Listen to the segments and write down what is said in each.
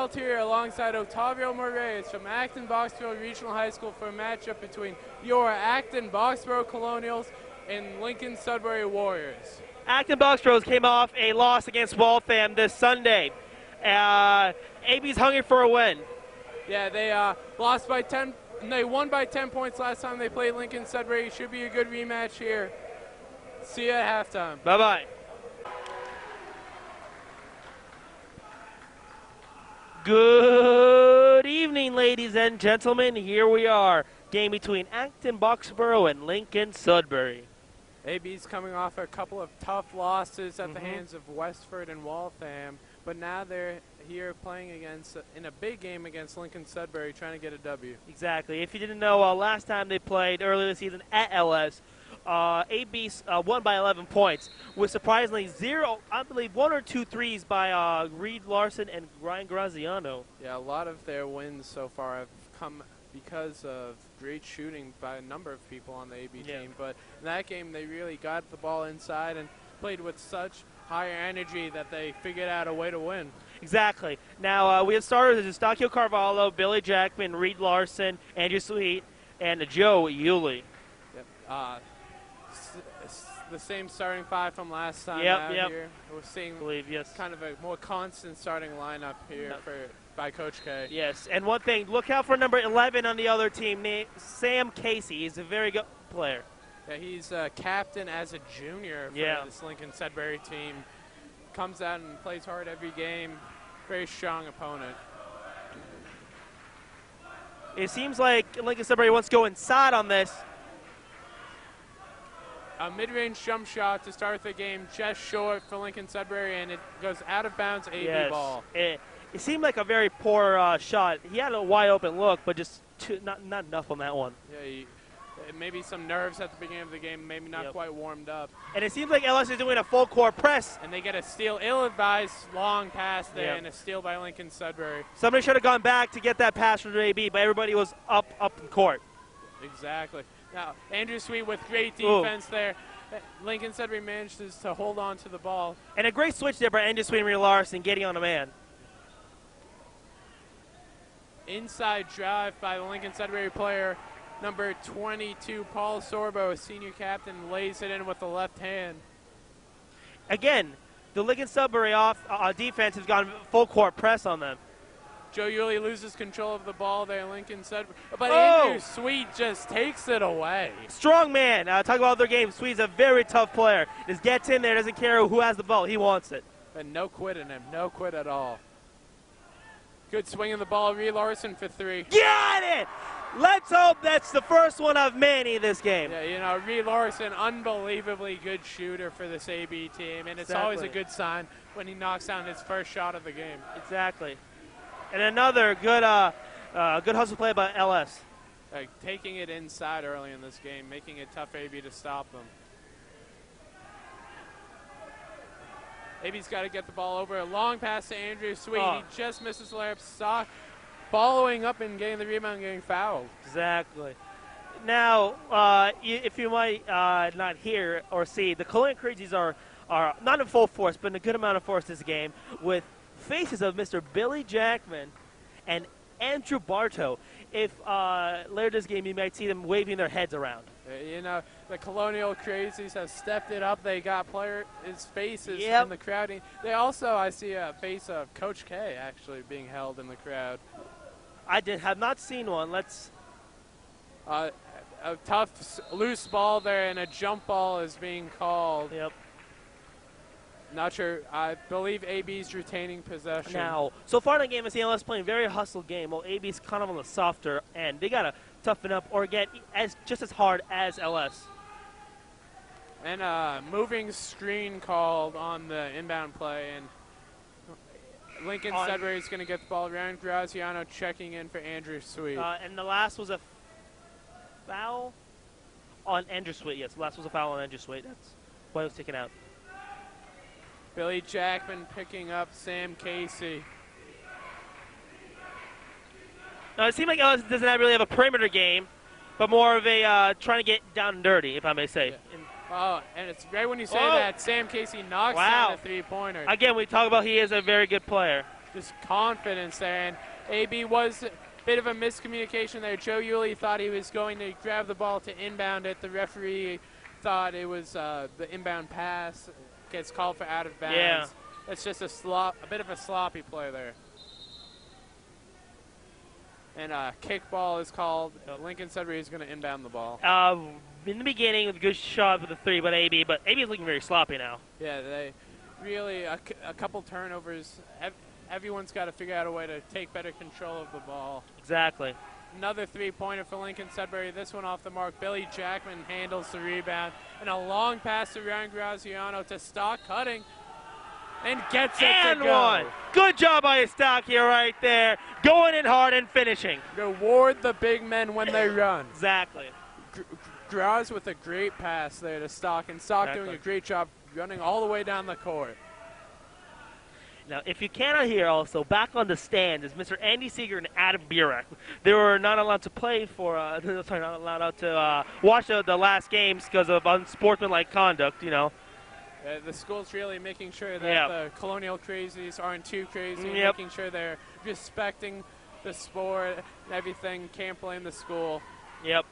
Altier alongside Otavio Moraes from Acton Boxborough Regional High School for a matchup between your Acton Boxborough Colonials and Lincoln Sudbury Warriors. Acton Boxborough came off a loss against Waltham this Sunday. Uh, AB's hungry for a win. Yeah, they uh, lost by 10. They won by 10 points last time they played Lincoln Sudbury. Should be a good rematch here. See you at halftime. Bye bye. Good evening, ladies and gentlemen. Here we are. Game between Acton Boxborough and Lincoln Sudbury. AB's coming off a couple of tough losses at the Mhm. hands of Westford and Waltham, but now they're here playing against in a big game against Lincoln Sudbury, trying to get a W. Exactly. If you didn't know, uh, last time they played earlier this season at LS, uh, AB uh, won by 11 points, with surprisingly zero, I believe, one or two threes by uh, Reed Larson and Ryan Graziano. Yeah, a lot of their wins so far have come because of great shooting by a number of people on the AB Yeah. team. But in that game, they really got the ball inside and played with such higher energy that they figured out a way to win. Exactly. Now uh, we have starters Eustachio Carvalho, Billy Jackman, Reed Larson, Andrew Sweet, and Joe Yulee. Yep. Uh, the same starting five from last time Yep, out yep. here. We're seeing believe yes. kind of a more constant starting lineup here Yep. for by Coach K. Yes, and one thing, look out for number 11 on the other team, Sam Casey. He's a very good player. Yeah, he's uh, captain as a junior for Yeah. this Lincoln Sudbury team. Comes out and plays hard every game. Very strong opponent. It seems like Lincoln Sudbury wants to go inside on this. A mid-range jump shot to start the game, just short for Lincoln Sudbury, and it goes out of bounds. AB yes. ball. It, it seemed like a very poor uh, shot. He had a wide open look, but just too, not not enough on that one. Yeah, he, maybe some nerves at the beginning of the game, maybe not Yep. quite warmed up. And it seems like LS is doing a full court press. And they get a steal, ill-advised long pass there, Yep. and a steal by Lincoln Sudbury. Somebody should have gone back to get that pass from AB, but everybody was up up in court. Exactly. Now, Andrew Sweet with great Ooh. defense there. Uh, Lincoln Sudbury manages to hold on to the ball. And a great switch there by Andrew Sweet and Reed Larson getting on a man. Inside drive by the Lincoln Sudbury player, number 22, Paul Sorbo, senior captain, lays it in with the left hand. Again, the Lincoln Sudbury off uh, defense has gone full court press on them. Joe Yuli loses control of the ball there, Lincoln said, But Oh! Andrew Sweet just takes it away. Strong man. Uh, talk about their game. Sweet's a very tough player. Just gets in there, doesn't care who has the ball. He wants it. And no quit in him, no quit at all. Good swing of the ball, Reed Larson for three. Got it! Let's hope that's the first one of many this game. Yeah, you know, Reed Larson, unbelievably good shooter for this AB team, and it's always a good sign when he knocks down his first shot of the game. Exactly. And another good, uh, uh, good hustle play by LS. Like, taking it inside early in this game, making it tough for AB to stop them. AB's got to get the ball over. A long pass to Andrew Sweet. Oh. He just misses the layup. Stock following up and getting the rebound, and getting fouled. Exactly. Now, uh, if you might uh, not hear or see, the Colonial Crazies are, are not in full force, but in a good amount of force this game, with faces of Mr. Billy Jackman and Andrew Bartow. If uh, later this game, you might see them waving their heads around. Uh, You know, the Colonial Crazies have stepped it up. They got players' faces Yep. in the crowd. They also, I see a face of Coach K actually being held in the crowd. I did have not seen one. Let's. Uh, a tough loose ball there, and a jump ball is being called. Yep. Not sure. I believe AB's retaining possession. Now, so far in the game, I see LS playing very hustle game, while AB's kind of on the softer end. They gotta toughen up or get as just as hard as LS. And a moving screen called on the inbound play, and Lincoln On- Sudbury is going to get the ball. Ryan Graziano checking in for Andrew Sweet. Uh, and the last was a foul on Andrew Sweet. Yes, the last was a foul on Andrew Sweet. That's why it was taken out. Billy Jackman picking up Sam Casey. Now, it seems like LS doesn't really have a perimeter game, but more of a uh, trying to get down and dirty, if I may say. Yeah. And Oh, and it's right when you say Oh. that, Sam Casey knocks Wow. down a three-pointer. again, we talk about he is a very good player. just confidence there. And AB was a bit of a miscommunication there. Joe Yulee thought he was going to grab the ball to inbound it. The referee thought it was uh, the inbound pass gets called for out of bounds. Yeah. That's just a slop, a bit of a sloppy play there. And uh, kickball is called. Uh, Lincoln Sudbury is going to inbound the ball. Uh, in the beginning, with a good shot with the three, but AB, but AB is looking very sloppy now. Yeah, they really a couple turnovers. Ev- everyone's got to figure out a way to take better control of the ball. Exactly. Another three-pointer for Lincoln Sudbury. This one off the mark. Billy Jackman handles the rebound, and a long pass to Ryan Graziano to Stock cutting, and gets it And to go. one. Good job by Estacia right there. Going in hard and finishing. Reward the big men when they run. Exactly. Gr- Graz with a great pass there to Stock, and Stock Exactly. doing a great job running all the way down the court. Now, if you cannot hear also, back on the stand is Mr. Andy Seeger and Adam Burek. They were not allowed to play for, uh, sorry, not allowed out to uh, watch the, the last games because of unsportsmanlike conduct, you know. Uh, the school's really making sure that Yeah. the colonial crazies aren't too crazy, Yep. making sure they're respecting the sport and everything. Can't blame the school. Yep.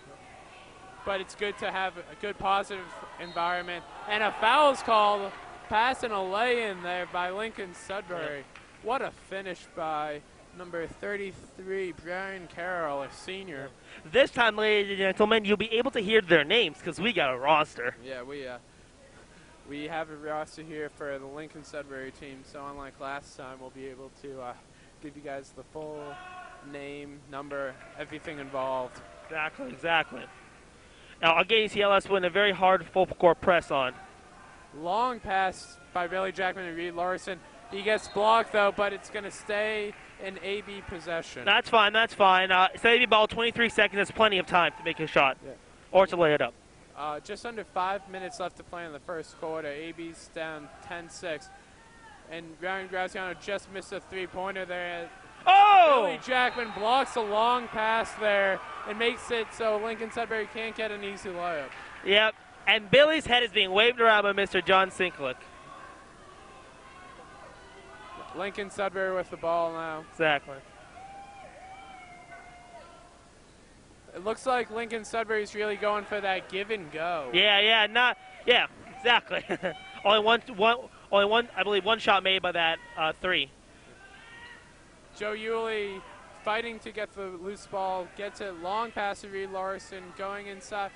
But it's good to have a good positive environment. And a foul's called, passing a lay in there by Lincoln Sudbury. What a finish by number 33, Brian Carroll, a senior. This time, ladies and gentlemen, you'll be able to hear their names because we got a roster. Yeah, we uh, we have a roster here for the Lincoln Sudbury team. So unlike last time, we'll be able to uh, give you guys the full name, number, everything involved. Exactly, exactly. Now, again, CLS win a very hard full court press on. Long pass by Billy Jackman and Reed Larson. He gets blocked though, but it's going to stay in AB possession. That's fine, that's fine. Uh, Savvy ball, 23 seconds, that's plenty of time to make a shot Yeah. or to lay it up. Uh, just under five minutes left to play in the first quarter. AB's down 10-6. And Ryan Graziano just missed a three-pointer there. Oh! Billy Jackman blocks a long pass there and makes it so Lincoln Sudbury can't get an easy layup. Yep. And Billy's head is being waved around by Mr. John Sinklick. Lincoln Sudbury with the ball now. Exactly. It looks like Lincoln Sudbury's really going for that give and go. Yeah, yeah, not yeah, exactly. only one, one, only one. I believe one shot made by that uh, three. Joe Yulee fighting to get the loose ball, gets it long pass to Reed Larson, going inside.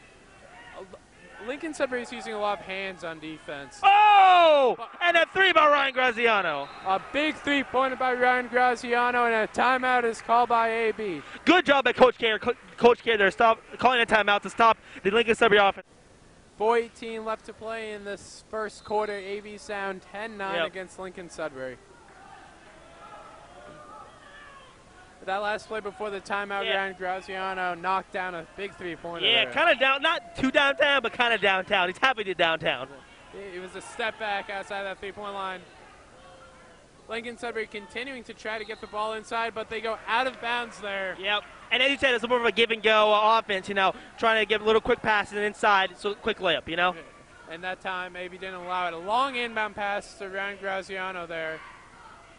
Uh, Sudbury is using a lot of hands on defense. Oh! And a three by Ryan Graziano. A big three pointer by Ryan Graziano, and a timeout is called by AB. Good job by Coach K. Co- Coach K. There, stop calling a timeout to stop the Lincoln Sudbury offense. 4:18 left to play in this first quarter. AB Sound 10-9 Yep. against Lincoln Sudbury. That last play before the timeout, Yeah. Ryan Graziano knocked down a big three-pointer. Yeah, kind of down, not too downtown, but kind of downtown. He's happy to downtown. It was a step back outside that three-point line. Lincoln Sudbury continuing to try to get the ball inside, but they go out of bounds there. Yep. And as you said, it's more of a give and go uh, offense. You know, trying to get a little quick passes inside, so quick layup. You know. And that time, maybe didn't allow it. A long inbound pass to Ryan Graziano there.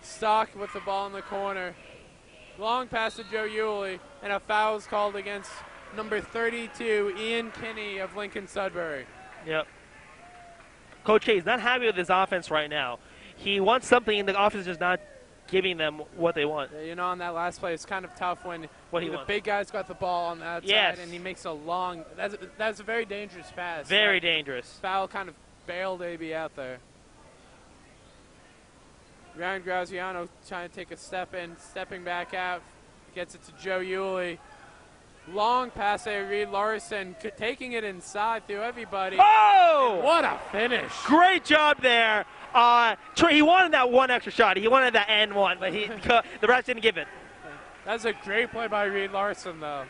Stock with the ball in the corner. Long pass to Joe Yulee, and a foul is called against number 32, Ian Kinney of Lincoln Sudbury. Yep. Coach K is not happy with his offense right now. He wants something, and the offense is just not giving them what they want. Yeah, You know, on that last play, it's kind of tough when What he the wants. big guy's got the ball on the outside Yes. and he makes a long. That's, that's a very dangerous pass. Very dangerous. Foul kind of bailed AB out there. Ryan Graziano trying to take a step in, stepping back out, gets it to Joe Yulee. Long pass there, Reed Larson taking it inside through everybody. Oh! What a finish! Great job there. Uh, Trey, he wanted that one extra shot. He wanted that end one, but he the refs didn't give it. That's a great play by Reed Larson, though.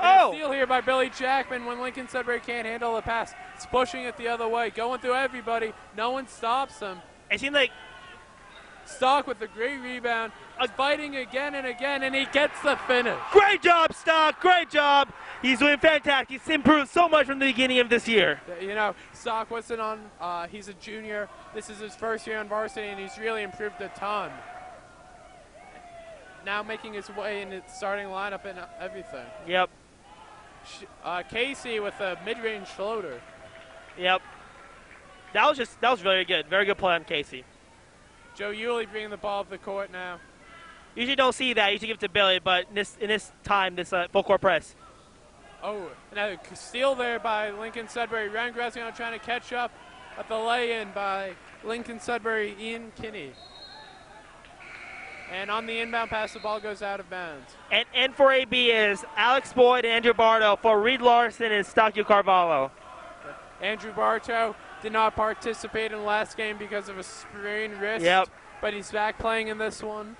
Oh! Steal here by Billy Jackman when Lincoln Sudbury can't handle the pass. It's pushing it the other way, going through everybody. No one stops him. It seemed like Stock with a great rebound, uh, fighting again and again, and he gets the finish. Great job, Stock. Great job. He's doing fantastic. He's improved so much from the beginning of this year. You know, Stock wasn't on. Uh, he's a junior. This is his first year on varsity, and he's really improved a ton. Now making his way in the starting lineup and everything. Yep. Uh, Casey with a mid-range floater. Yep. That was just that was very good. Very good play on Casey. Joe Yulee bringing the ball up the court now. Usually don't see that. Usually give it to Billy, but in this in this time, this uh, full court press. Oh, now steal there by Lincoln Sudbury. Ryan Graziano trying to catch up at the lay-in by Lincoln Sudbury, Ian Kinney. And on the inbound pass, the ball goes out of bounds. And, and for AB is Alex Boyd and Andrew Bartow. For Reed Larson and Stockton Carvalho. Andrew Bartow did not participate in the last game because of a sprained wrist. Yep. But he's back playing in this one.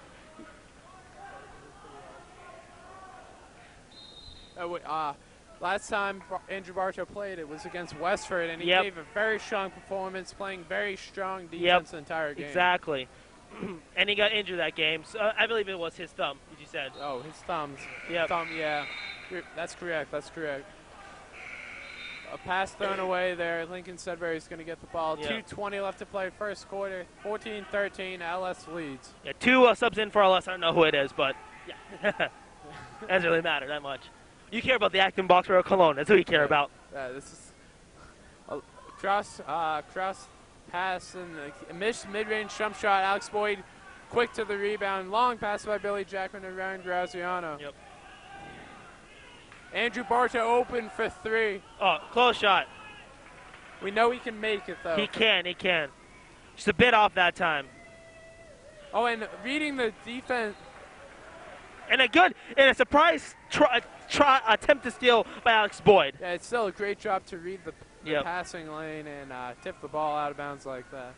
Uh, uh, last time Andrew Bartow played, it was against Westford, and he yep. gave a very strong performance, playing very strong defense yep. the entire game. Exactly. and he got injured that game. So uh, I believe it was his thumb, as you said. Oh, his thumbs. Yeah. Thumb, yeah. That's correct. That's correct. A pass thrown away there. Lincoln Sudbury is going to get the ball. Yeah. 2.20 left to play first quarter. 14-13, LS leads. Yeah, two uh, subs in for LS. I don't know who it is, but yeah. doesn't really matter that much. You care about the Acton Boxborough Colonials. That's who you care about. Uh, this is a cross, uh, cross pass and a missed mid-range jump shot. Alex Boyd quick to the rebound. Long pass by Billy Jackman and Ryan Graziano. Yep. Andrew Bartow open for three. Oh, close shot. We know he can make it, though. He can, he can. Just a bit off that time. Oh, and reading the defense. And a good, and a surprise try, try, attempt to steal by Alex Boyd. Yeah, it's still a great job to read the, the yep. passing lane and uh, tip the ball out of bounds like that.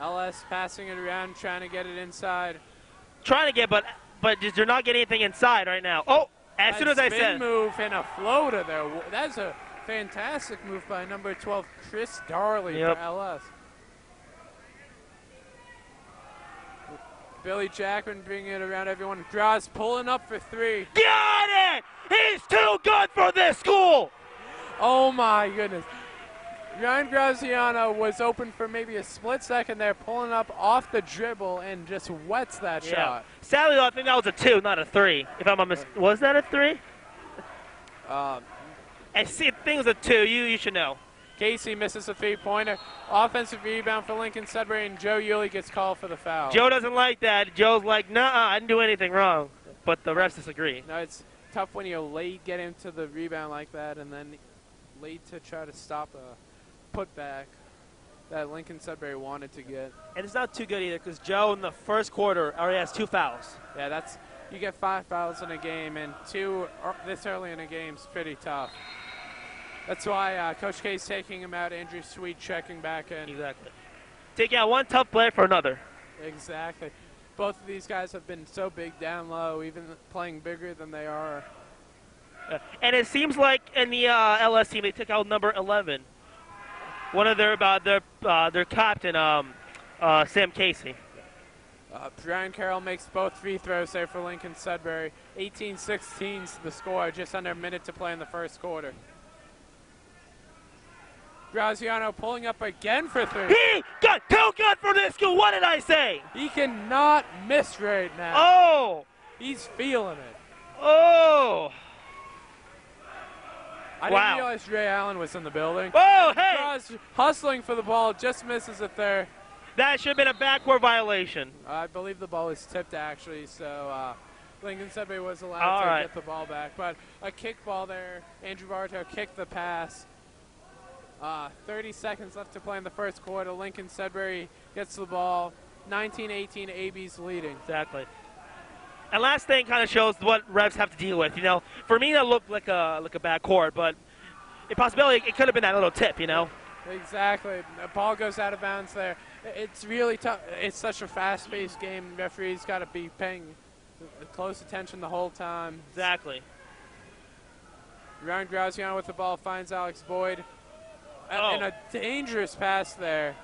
LS passing it around, trying to get it inside. Trying to get, but but just, they're not getting anything inside right now. Oh, as a soon as I said. move and a floater there. That's a fantastic move by number 12, Chris Darley yep. for LS. Billy Jackman bringing it around everyone. Graz pulling up for three. Got it! He's too good for this school! Oh my goodness. Ryan Graziano was open for maybe a split second there, pulling up off the dribble and just wets that yeah. shot. Sadly, I think that was a two, not a three. If I'm a mis- was that a three? Um, I see. It was a two. You you should know. Casey misses a three-pointer. Offensive rebound for Lincoln Sudbury, and Joe Yulee gets called for the foul. Joe doesn't like that. Joe's like, nah, I didn't do anything wrong. But the refs disagree. No, it's tough when you're late get into the rebound like that, and then late to try to stop a putback that Lincoln Sudbury wanted to get. And it's not too good either because Joe in the first quarter already has two fouls. Yeah, that's you get five fouls in a game, and two this early in a game is pretty tough. That's why uh, Coach K is taking him out. Andrew Sweet checking back in. Exactly. Taking out one tough player for another. Exactly. Both of these guys have been so big down low, even playing bigger than they are. Uh, and it seems like in the uh, LS team, they took out number 11. One of their uh, their uh, their captain, um, uh, Sam Casey. Uh, Brian Carroll makes both free throws there for Lincoln Sudbury. 18-16 the score, just under a minute to play in the first quarter. Graziano pulling up again for three. He got too good for this school. What did I say? He cannot miss right now. Oh. He's feeling it. Oh. I wow. didn't realize Ray Allen was in the building. Oh, hey. Graz hustling for the ball, just misses it there. That should have been a backboard violation. I believe the ball was tipped, actually, so uh, Lincoln Sudbury was allowed All to right. get the ball back. But a kick ball there. Andrew Bartow kicked the pass. Uh, 30 seconds left to play in the first quarter. Lincoln Sudbury gets the ball. 19-18, AB's leading. Exactly. And last thing kind of shows what refs have to deal with. You know, for me that looked like a like a bad court, but a possibility it could have been that little tip. You know. Exactly. The ball goes out of bounds there. It's really tough. It's such a fast-paced game. Referees got to be paying close attention the whole time. Exactly. Ryan Graziano with the ball finds Alex Boyd. Oh. And a dangerous pass there.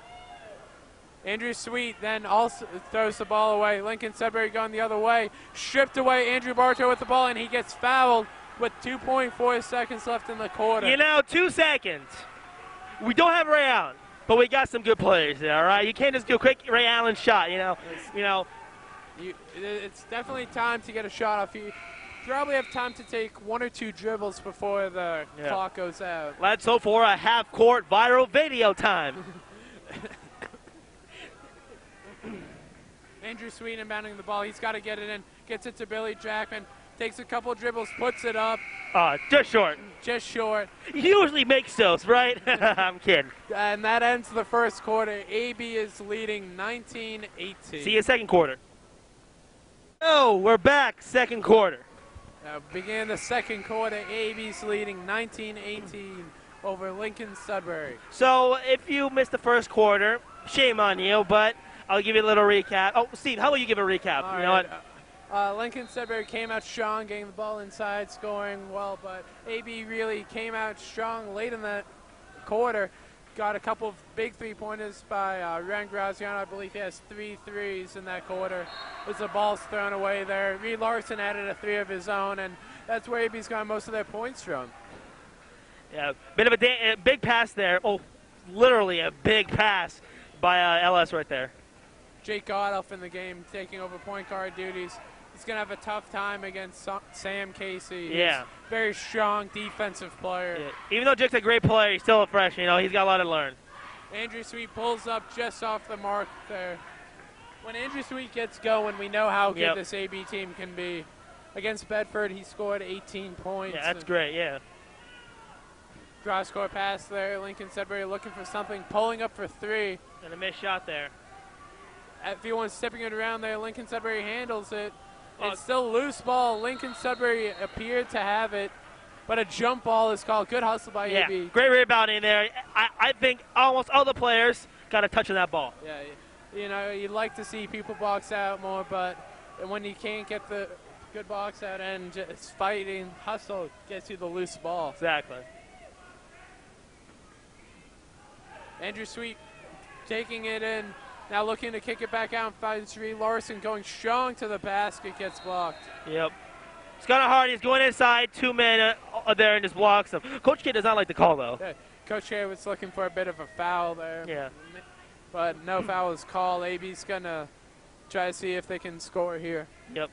Andrew Sweet then also throws the ball away. Lincoln Sudbury going the other way. Stripped away Andrew Bartow with the ball, and he gets fouled with 2.4 seconds left in the quarter. You know, two seconds. We don't have Ray Allen, but we got some good players there. All right, you can't just do a quick Ray Allen shot. You know, you know. You, it's definitely time to get a shot off. You probably have time to take one or two dribbles before the Yeah. clock goes out. Let's hope for a half-court viral video time. Andrew Sweet inbounding the ball. He's got to get it in. Gets it to Billy Jackman. Takes a couple dribbles, puts it up, Uh, just short. just short. He usually makes those, right? I'm kidding. And that ends the first quarter. AB is leading 19 18. See you second quarter. Oh, we're back. Second quarter. Now, begin the second quarter. AB's leading 19 18 over Lincoln Sudbury. So if you missed the first quarter, shame on you. But I'll give you a little recap. Oh, Steve, how about you give a recap? All you know right, what? Uh, Lincoln Sudbury came out strong, getting the ball inside, scoring well, but AB really came out strong late in the quarter. Got a couple of big three pointers by uh, Ryan Graziano. I believe he has three threes in that quarter. As the ball's thrown away there, Reed Larson added a three of his own, and that's where AB's got most of their points from. Yeah, bit of a, a big pass there. Oh, literally a big pass by uh, LS right there. Jake Godoff in the game, taking over point guard duties. He's going to have a tough time against Sam Casey. Yeah. very strong defensive player. Yeah. Even though Jake's a great player, he's still a freshman. You know, he's got a lot to learn. Andrew Sweet pulls up just off the mark there. When Andrew Sweet gets going, we know how good Yep. this AB team can be. Against Bedford, he scored 18 points. Yeah, that's great. Yeah. Cross score pass there. Lincoln Sudbury looking for something, pulling up for three. And a missed shot there. Everyone's stepping it around there. Lincoln Sudbury handles it. It's still loose ball. Lincoln Sudbury appeared to have it, but a jump ball is called. Good hustle by Yeah, AB. great rebounding there. I, I think almost all the players got a touch on that ball. Yeah, you know, you'd like to see people box out more, but when you can't get the good box out and just fighting, hustle gets you the loose ball. Exactly. Andrew Sweet taking it in, now looking to kick it back out and finds Reed Larson going strong to the basket, gets blocked. Yep. It's kind of hard. He's going inside, two men uh, there and just blocks him. Coach K does not like the call though. Yeah, Coach K was looking for a bit of a foul there. Yeah. But no foul is called. AB's going to try to see if they can score here. Yep.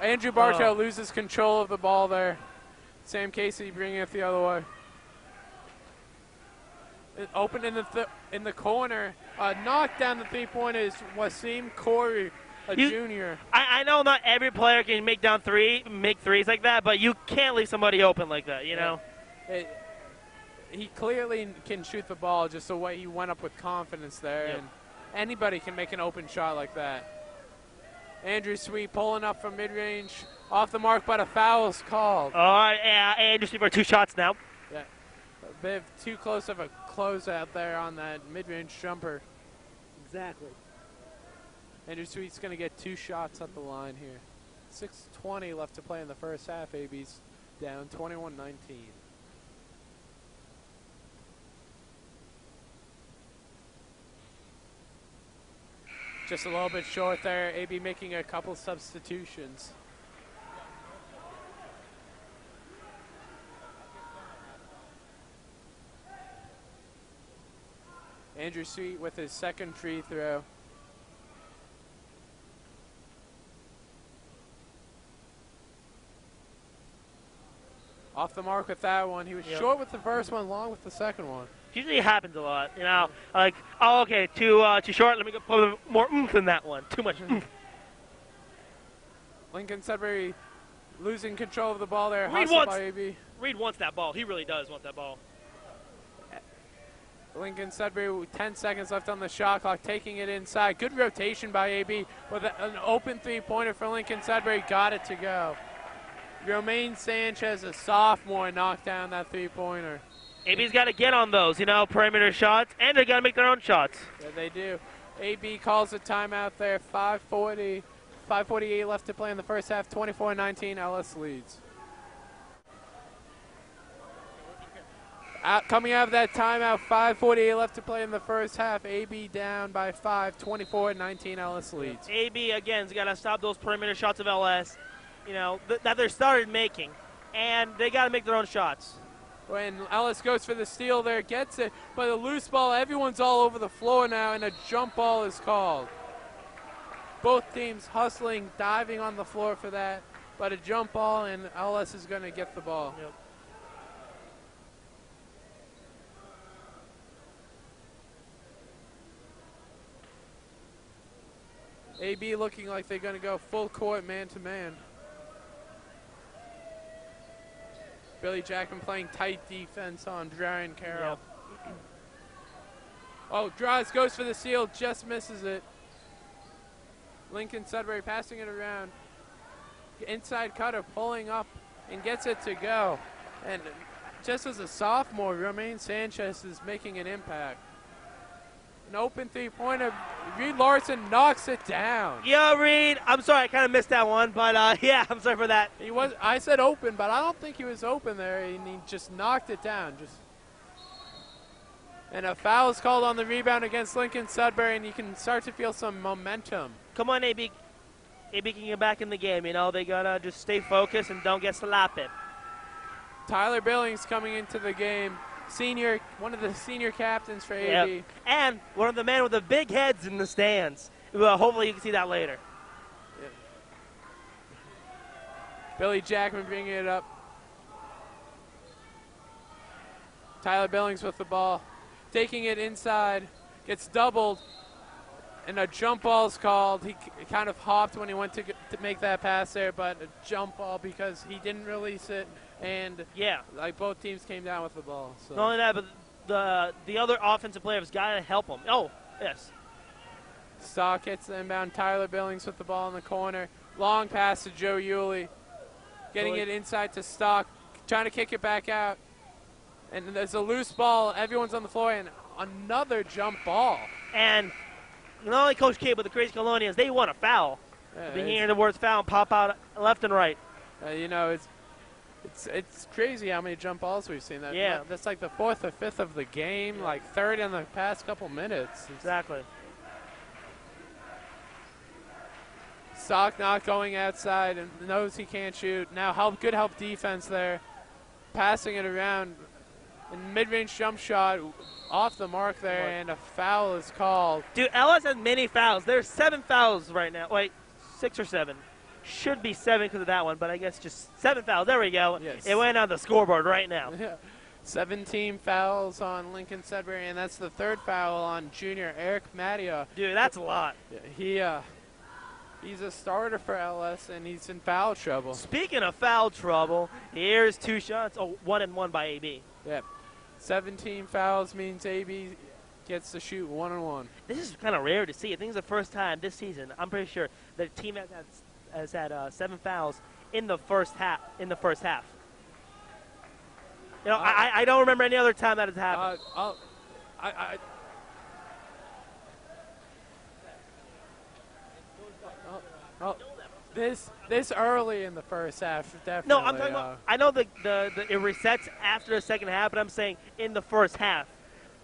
Andrew Bartow Oh. loses control of the ball there. Sam Casey bringing it the other way. Open in the th- in the corner. Uh, knocked down the three pointers. Wasim Corey, a You- junior. I, I know not every player can make down three, make threes like that, but you can't leave somebody open like that. You know. It, he clearly can shoot the ball just the way he went up with confidence there. Yep. And anybody can make an open shot like that. Andrew Sweet pulling up from mid range. Off the mark, but a foul's called. All right. Yeah. Andrew Sweet for two shots now. Yeah, A bit too close of a closeout there on that mid-range jumper. Exactly. Andrew Sweet's going to get two shots at the line here. 6.20 left to play in the first half. AB's down 21-19. Just a little bit short there. AB making a couple substitutions. Andrew Sweet with his second free throw. Off the mark with that one. He was Yep. short with the first one, long with the second one. Usually happens a lot. You know, like oh okay, too uh, too short. Let me go put more oomph in that one. Too much oomph. Lincoln Sudbury losing control of the ball there. Reed wants- Reed wants that ball. He really does want that ball. Lincoln Sudbury with 10 seconds left on the shot clock, taking it inside. Good rotation by AB with an open three-pointer for Lincoln Sudbury. Got it to go. Romaine Sanchez, a sophomore, knocked down that three-pointer. AB's got to get on those, you know, perimeter shots, and they got to make their own shots. Yeah, they do. AB calls a timeout there. 540, 548 left to play in the first half. 24-19, LS leads. Out, coming out of that timeout, 5.48 left to play in the first half. AB down by 5, 24-19. LS leads. AB again's got to stop those perimeter shots of LS, you know, th- that they're started making, and they got to make their own shots. When LS goes for the steal there, gets it, but a loose ball, everyone's all over the floor now, and a jump ball is called. Both teams hustling, diving on the floor for that, but a jump ball, and LS is going to get the ball. Yep. AB looking like they're going to go full court man to man. Billy Jackman playing tight defense on Brian Carroll. Oh, Graz goes for the seal, just misses it. Lincoln Sudbury passing it around. Inside cutter pulling up and gets it to go. And just as a sophomore, Romaine Sanchez is making an impact. An open three pointer. Reed Larson knocks it down. Yeah, Reed. I'm sorry, I kind of missed that one, but uh, yeah, I'm sorry for that. He was. I said open, but I don't think he was open there. And he just knocked it down. Just. And a foul is called on the rebound against Lincoln Sudbury, and you can start to feel some momentum. Come on, AB. AB can get back in the game. You know, they gotta just stay focused and don't get slapped. Tyler Billings coming into the game, senior, one of the senior captains for AB. Yep. And one of the men with the big heads in the stands. Well, hopefully you can see that later. Billy Jackman bringing it up. Tyler Billings with the ball, taking it inside, gets doubled, and a jump ball is called. He, kind of hopped when he went to, g- to make that pass there, but a jump ball because he didn't release it, and Yeah. like both teams came down with the ball. So. Not only that, but the the other offensive players got to help him. Oh, yes. Stock hits the inbound. Tyler Billings with the ball in the corner. Long pass to Joe Yuley. Getting it inside to Stock. Trying to kick it back out. And there's a loose ball. Everyone's on the floor. And another jump ball. And not only Coach K, but the Crazy Colonians, they want a foul. Yeah, I've been hearing the words foul pop out left and right. uh, you know, it's it's it's crazy how many jump balls we've seen. That Yeah. that's like the fourth or fifth of the game. Like third in the past couple minutes. It's- Exactly. Stock not going outside and knows he can't shoot. Now help, good help defense there, passing it around. And mid-range jump shot off the mark there, and a foul is called. Dude, LS has many fouls. There's seven fouls right now. Wait, six or seven. Should be seven because of that one, but I guess just seven fouls. There we go. Yes. It went on the scoreboard right now. 17 fouls on Lincoln Sudbury, and that's the third foul on junior Eric Mattia. Dude, that's a lot. He uh, he's a starter for LS, and he's in foul trouble. Speaking of foul trouble, here's two shots. Oh, one and one by AB. Yep. 17 fouls means AB gets to shoot one and one. This is kind of rare to see. I think it's the first time this season. I'm pretty sure the team has had, has had uh, seven fouls in the first half. In the first half. You know, I, I don't remember any other time that has happened. Uh, I, I, oh, oh, this this early in the first half, definitely. no, I'm talking uh, about. I know the, the, the it resets after the second half, but I'm saying in the first half,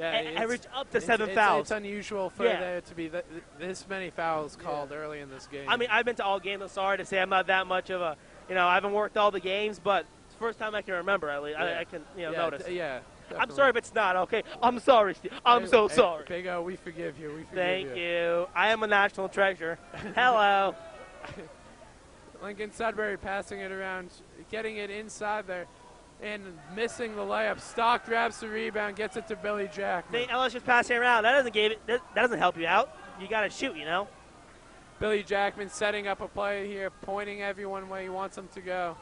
yeah, average up to seven it's, fouls. It's unusual for Yeah. there to be th- this many fouls called early in this game. I mean, I've been to all games. I'm sorry to say I'm not that much of a, you know, I haven't worked all the games, but it's the first time I can remember. At least Yeah. I, I can, you know, yeah, notice. yeah. I'm sorry if it's not okay. I'm sorry, Steve. I'm Hey, so hey, sorry. Big O, we forgive you. We forgive you. Thank you. you. I am a national treasure. Hello. Lincoln Sudbury passing it around, getting it inside there, and missing the layup. Stock grabs the rebound, gets it to Billy Jackman. St. Ellis just passing around. That doesn't give it. That, that doesn't help you out. You got to shoot. You know. Billy Jackman setting up a play here, pointing everyone where he wants them to go.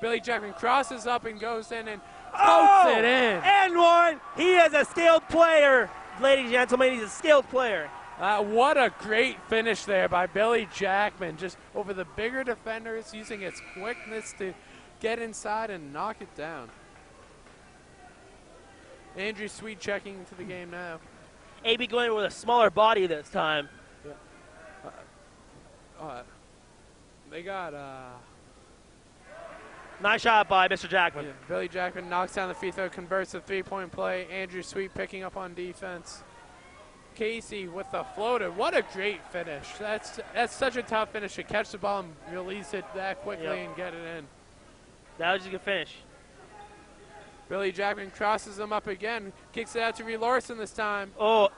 Billy Jackman crosses up and goes in and pokes it in. And one. He is a skilled player, ladies and gentlemen. He's a skilled player. Uh, what a great finish there by Billy Jackman, just over the bigger defenders, using his quickness to get inside and knock it down. Andrew Sweet checking into the game now. AB going with a smaller body this time. Yeah. Uh, they got uh, Nice shot by Mr. Jackman. Yeah, Billy Jackman knocks down the free throw, converts the three-point play. Andrew Sweet picking up on defense. Casey with the floater. What a great finish. That's that's such a tough finish to catch the ball and release it that quickly Yep. and get it in. That was just a good finish. Billy Jackman crosses him up again, kicks it out to Larson this time. Oh,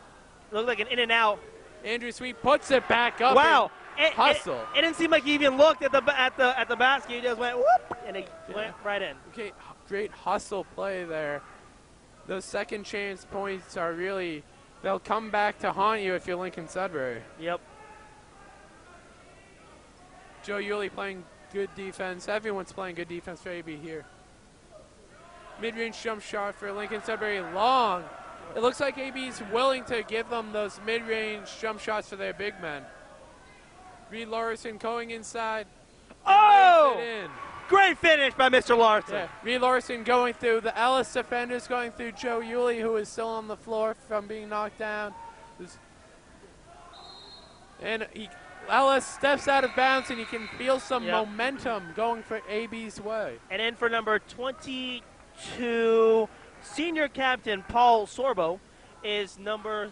looked like an in and out. Andrew Sweet puts it back up. Wow. It, it- Hustle. It, didn't seem like he even looked at the at the at the basket. He just went whoop, and it Yeah. went right in. Okay, great hustle play there. Those second chance points are really, they'll come back to haunt you if you're Lincoln Sudbury. Yep. Joe Yuli playing good defense. Everyone's playing good defense for AB here. Mid-range jump shot for Lincoln Sudbury, long. It looks like AB's willing to give them those mid-range jump shots for their big men. Reed Larson going inside. Oh! Great finish by Mr. Larson. Yeah, Reed Larson going through the LS defenders, going through Joe Yuli, who is still on the floor from being knocked down. And he, LS steps out of bounds, and you can feel some Yep. momentum going for AB's way. And then for number 22, senior captain Paul Sorbo is number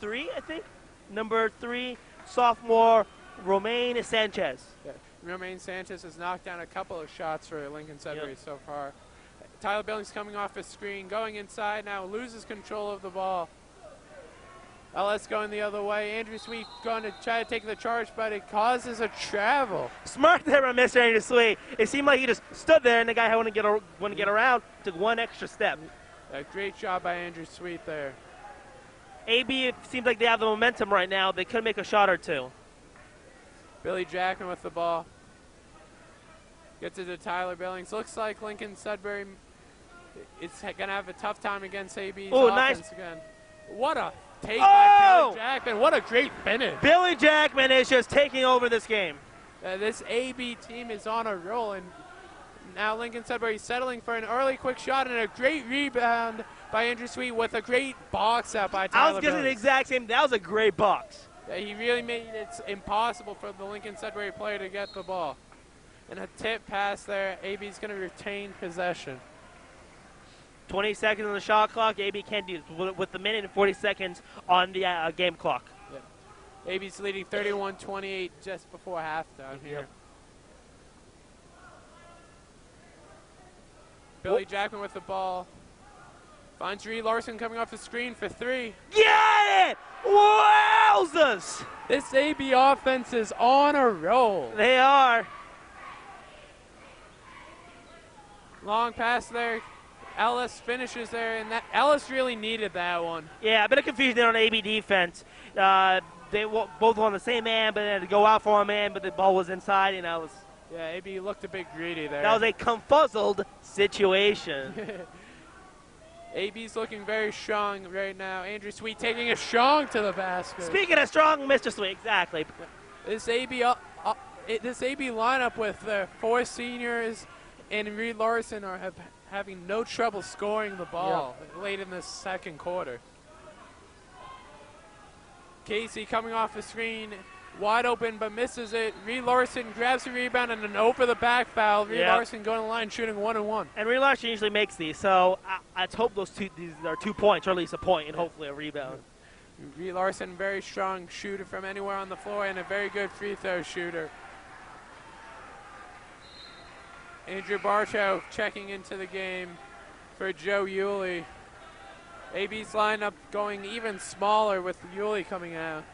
three, I think. Number three, sophomore Romaine Sanchez. Yeah. Romaine Sanchez has knocked down a couple of shots for Lincoln Sudbury Yep. so far. Tyler Billings coming off a screen, going inside now, loses control of the ball. LS going the other way. Andrew Sweet going to try to take the charge, but it causes a travel. Smart there by Mr. Andrew Sweet. It seemed like he just stood there, and the guy wouldn't get a, wouldn't get around. Took one extra step. A great job by Andrew Sweet there. AB it seems like they have the momentum right now. They could make a shot or two. Billy Jackman with the ball. Gets it to Tyler Billings. Looks like Lincoln Sudbury is going to have a tough time against AB's Ooh, offense nice. again. What a take Oh! by Billy Jackman. What a great finish. Billy Jackman is just taking over this game. Uh, this AB team is on a roll, and now Lincoln Sudbury settling for an early quick shot and a great rebound by Andrew Sweet with a great box out by Tyler I was getting the exact same. That was a great box. Yeah, he really made it impossible for the Lincoln Sudbury player to get the ball. And a tip pass there. AB's going to retain possession. 20 seconds on the shot clock. AB do with, with the minute and 40 seconds on the uh, game clock. AB's leading 31-28 just before halftime here. Yep. Billy Jackman with the ball. Finds Reed Larson coming off the screen for three. Get it! Wowzers! This AB offense is on a roll. They are. Long pass there. LS finishes there, and that LS really needed that one. Yeah, a bit of confusion there on AB defense. Uh, they wa- both were on the same man, but they had to go out for a man, but the ball was inside, and was Yeah, AB looked a bit greedy there. that was a confuzzled situation. AB's looking very strong right now. Andrew Sweet taking a strong to the basket. Speaking of strong, Mr. Sweet, exactly. this AB uh, uh, it, this AB lineup with the four seniors and Reed Larson are have, having no trouble scoring the ball late in the second quarter. Casey coming off the screen, wide open but misses it. Reed Larson grabs the rebound and an over the back foul. Reed Yeah. Larson going to the line shooting one and one. And Reed Larson usually makes these, so I, let's hope those two these are two points, or at least a point, and hopefully a rebound. Reed Larson, very strong shooter from anywhere on the floor and a very good free throw shooter. Andrew Bartow checking into the game for Joe Yuli. AB's lineup going even smaller with Yuli coming out.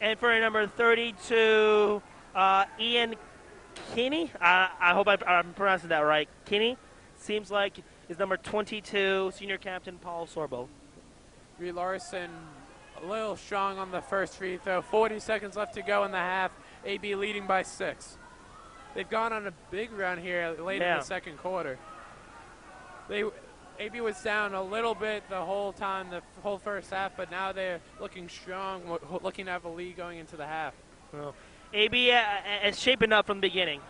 And for number 32, uh, Ian Kinney. I, I hope I, I'm pronouncing that right. Kinney seems like is number 22, senior captain Paul Sorbo. Reed Larson a little strong on the first free throw. 40 seconds left to go in the half. AB leading by six. They've gone on a big run here late in the second quarter. They AB was down a little bit the whole time, the whole first half, but now they're looking strong, looking to have a lead going into the half. Well, AB uh, is shaping up from the beginning.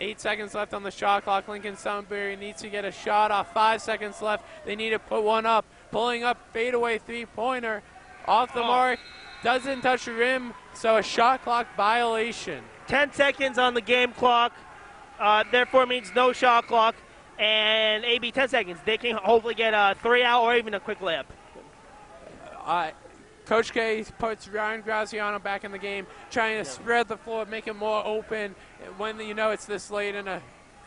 Eight seconds left on the shot clock. Lincoln Sudbury needs to get a shot off. Five seconds left. They need to put one up. Pulling up, fadeaway three pointer. Off the Oh. mark. Doesn't touch the rim, so a shot clock violation. 10 seconds on the game clock. Uh, therefore, means no shot clock. And AB 10 seconds. They can hopefully get a three out or even a quick layup. Uh, Coach K puts Ryan Graziano back in the game, trying to spread the floor, make it more open when you know it's this late in, a,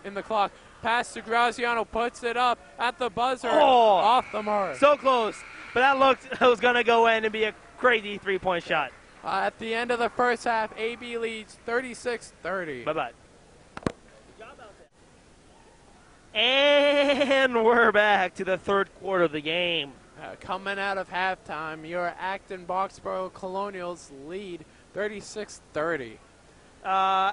in the clock. Pass to Graziano, puts it up at the buzzer, Oh. off the mark. So close. But that looked it was going to go in and be a crazy three point shot. Uh, at the end of the first half, AB leads 36-30. Bye bye. And we're back to the third quarter of the game. Uh, coming out of halftime, your Acton Boxborough Colonials lead 36-30. Uh,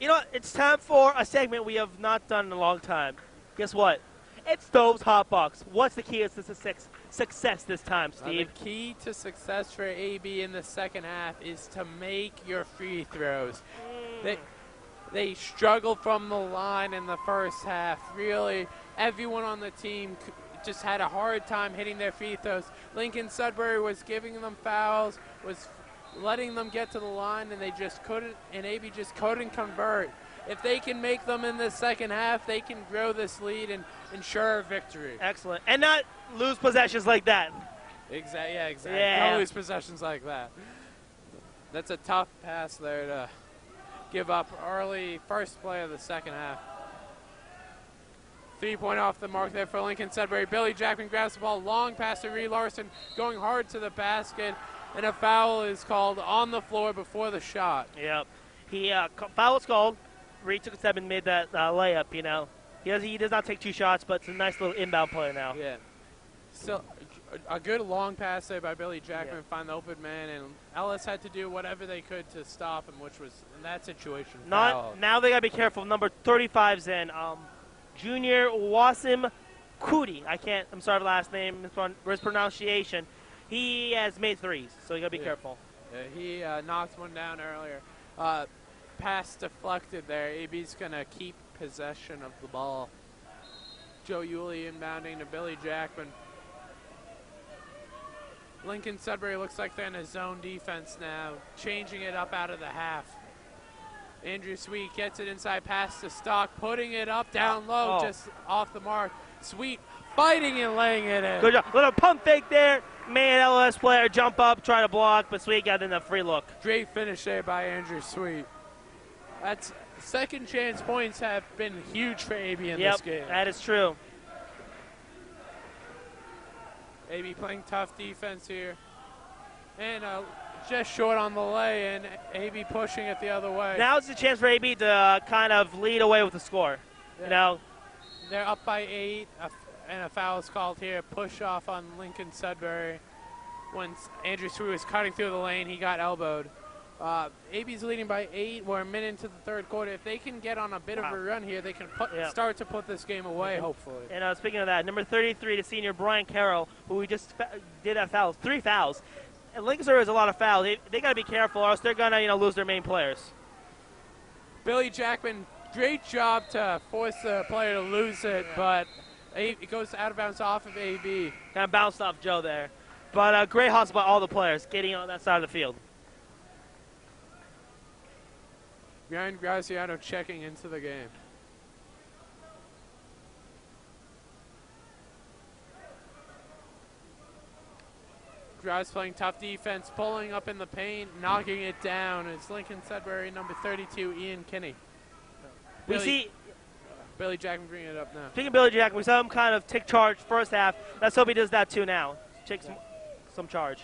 you know, it's time for a segment we have not done in a long time. Guess what? It's Stove's Hot Box. What's the key to success, success this time, Uh, the Steve? key to success for AB in the second half is to make your free throws. They they struggled from the line in the first half. Really, everyone on the team just had a hard time hitting their free throws. Lincoln Sudbury was giving them fouls, was letting them get to the line, and they just couldn't. And AB just couldn't convert. If they can make them in the second half, they can grow this lead and ensure a victory. Excellent. And not lose possessions like that. Exactly. Yeah, exactly. Yeah. Don't lose possessions like that. That's a tough pass there to give up early first play of the second half. Three point off the mark there for Lincoln Sudbury. Billy Jackman grabs the ball, long pass to Reed Larson, going hard to the basket, and a foul is called on the floor before the shot. Yep. He uh, foul is called. Reed took a step and made that uh, layup. You know, he does he does not take two shots, but it's a nice little inbound play now. Yeah. Still, a good long pass there by Billy Jackman, Yeah. find the open man, and LS had to do whatever they could to stop him, which was in that situation. Not now they gotta be careful. Number 35's in. Um, Junior Wasim Kuti. I can't. I'm sorry, the last name mispron- mispronunciation. He has made threes, so you gotta be Yeah. careful. Uh, he uh, knocked one down earlier. Uh, pass deflected there. AB's going to keep possession of the ball. Joe Yuli inbounding to Billy Jackman. Lincoln Sudbury looks like they're in a zone defense now, changing it up out of the half. Andrew Sweet gets it inside, pass to Stock, putting it up down low, Oh. just off the mark. Sweet fighting and laying it in. Good job. Little pump fake there. Man, LS player jump up, try to block, but Sweet got in the free look. Great finish there by Andrew Sweet. That's second chance points have been huge for AB in yep, this game. that is true. AB playing tough defense here. And uh, just short on the lay, and AB pushing it the other way. Now it's a chance for AB to uh, kind of lead away with the score. Yeah. You know, They're up by eight, and a foul is called here. Push off on Lincoln Sudbury. Once Andrew Sweet was cutting through the lane, he got elbowed. Uh, AB's leading by eight. We're a minute into the third quarter. If they can get on a bit Wow. of a run here, they can put, Yeah. start to put this game away, hopefully. And uh, speaking of that, number 33, the senior Brian Carroll, who we just fa- did have fouls, three fouls. And Lincoln has a lot of fouls. They, they got to be careful, or else they're gonna you know lose their main players. Billy Jackman, great job to force the player to lose it, but it goes out of bounds off of AB. Kind of bounced off Joe there, but uh, great hustle by all the players getting on that side of the field. Ryan Graziano checking into the game. Graz playing tough defense, pulling up in the paint, knocking it down. It's Lincoln Sudbury, number 32, Ian Kinney. We Billy- see, Billy Jackman bringing it up now. speaking of Billy Jack, we saw him kind of take charge first half. Let's hope he does that too now. Take some, some charge.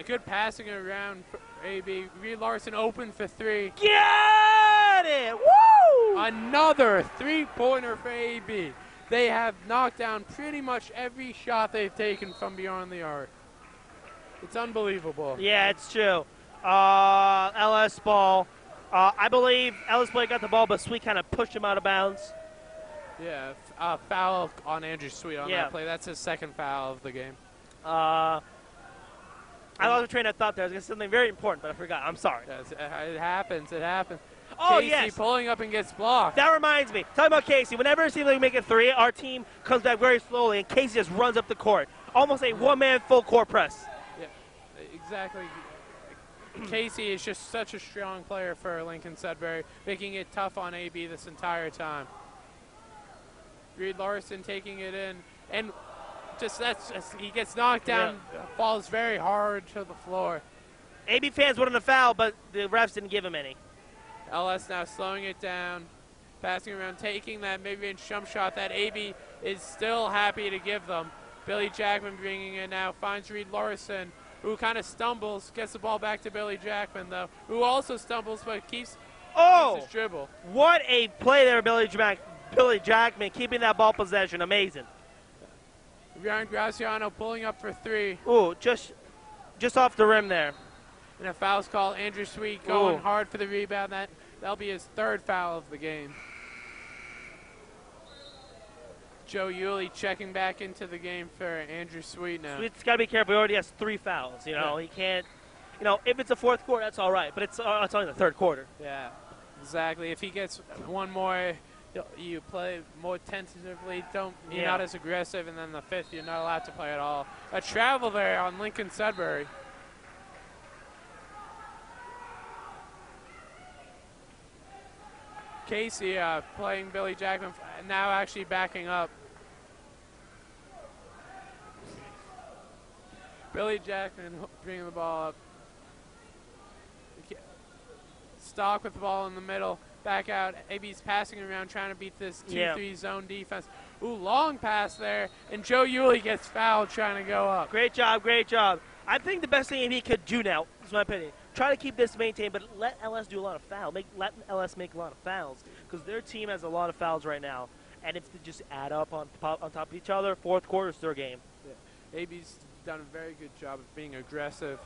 A good passing around AB. Reed Larson open for three. Get it! Woo! Another three-pointer for AB. They have knocked down pretty much every shot they've taken from beyond the arc. It's unbelievable. Yeah, it's true. Uh, LS ball. Uh, I believe Ellis Blake got the ball, but Sweet kind of pushed him out of bounds. Yeah, uh, foul on Andrew Sweet on Yeah. that play. That's his second foul of the game. Uh, I lost a train of thought there. I was going to say something very important, but I forgot. I'm sorry. It, it happens. It happens. Oh, Casey yes. pulling up and gets blocked. That reminds me. Talking about Casey. Whenever it seems like we make a three, our team comes back very slowly, and Casey just runs up the court. Almost a one-man full court press. Yeah, exactly. Casey is just such a strong player for Lincoln Sudbury, making it tough on AB this entire time. Reed Larson taking it in, and just that's he gets knocked down, falls very hard to the floor. AB fans wanted a foul, but the refs didn't give him any. LS now slowing it down, passing around, taking that mid-range jump shot that AB is still happy to give them. Billy Jackman bringing it now, finds Reed Larson, who kind of stumbles, gets the ball back to Billy Jackman though, who also stumbles but keeps, Oh, keeps his dribble. what a play there, Billy, Jack- Billy Jackman, keeping that ball possession. Amazing. Ryan Graziano pulling up for three, Ooh, just just off the rim there. and a foul's call. Andrew Sweet going Ooh. hard for the rebound. That that'll be his third foul of the game. Joe Yuley checking back into the game for Andrew Sweet now. Sweet's got to be careful. He already has three fouls. You know, he can't. You know, if it's a fourth quarter, that's all right. But it's uh, it's only the third quarter. Yeah, exactly. If he gets one more, you- play more tentatively. Don't you're Yeah. not as aggressive, and then the fifth, you're not allowed to play at all. A travel there on Lincoln Sudbury. Casey uh, playing Billy Jackman, now actually backing up. Billy Jackman bringing the ball up. Stock with the ball in the middle. Back out. AB's passing around trying to beat this 2 Yeah. 3 zone defense. Ooh, long pass there. And Joe Yuley gets fouled trying to go up. Great job, great job. I think the best thing he could do now, is my opinion, try to keep this maintained, but let LS do a lot of fouls. Make let LS make a lot of fouls because their team has a lot of fouls right now, and if they just add up on top, on top of each other, fourth quarter quarter's their game. AB's done a very good job of being aggressive.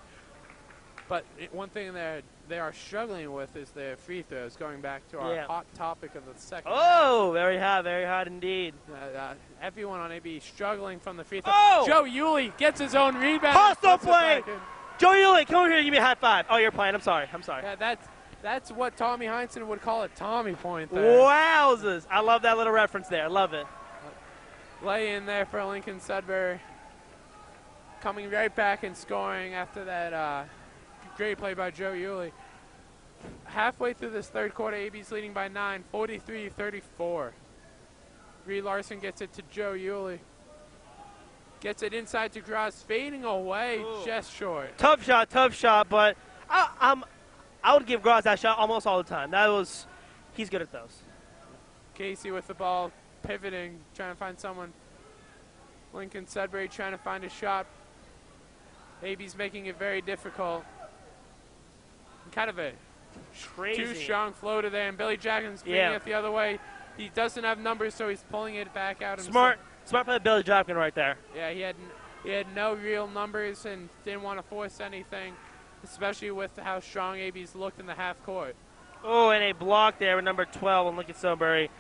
But one thing that they are struggling with is their free throws, going back to our Yeah. hot topic of the second Oh, very hot, very hot indeed. Uh, uh, everyone on AB struggling from the free throw. Oh! Joe Yuley gets his own rebound. Hostile play! Joe Euling, come over here, give me a high five. Oh, you're playing. I'm sorry. I'm sorry. Yeah, that's that's what Tommy Heinsohn would call a Tommy point there. Wowzers! I love that little reference there. I love it. Lay in there for Lincoln Sudbury. Coming right back and scoring after that uh, great play by Joe Yuley. Halfway through this third quarter, AB's leading by 9, 43-34. Reed Larson gets it to Joe Yuley. Gets it inside to Graz, fading away Ooh. just short. Tough shot, tough shot, but I, I'm, I would give Graz that shot almost all the time. That was, he's good at those. Casey with the ball, pivoting, trying to find someone. Lincoln Sudbury trying to find a shot. AB's making it very difficult. Kind of a Crazy. too strong floater there, and Billy Jackson's bringing Yeah. it the other way. He doesn't have numbers, so he's pulling it back out. himself. Smart, smart play, Billy Jackson, right there. Yeah, he had he had no real numbers and didn't want to force anything, especially with how strong AB's looked in the half court. Oh, and a block there with number 12 on Lincoln Sudbury.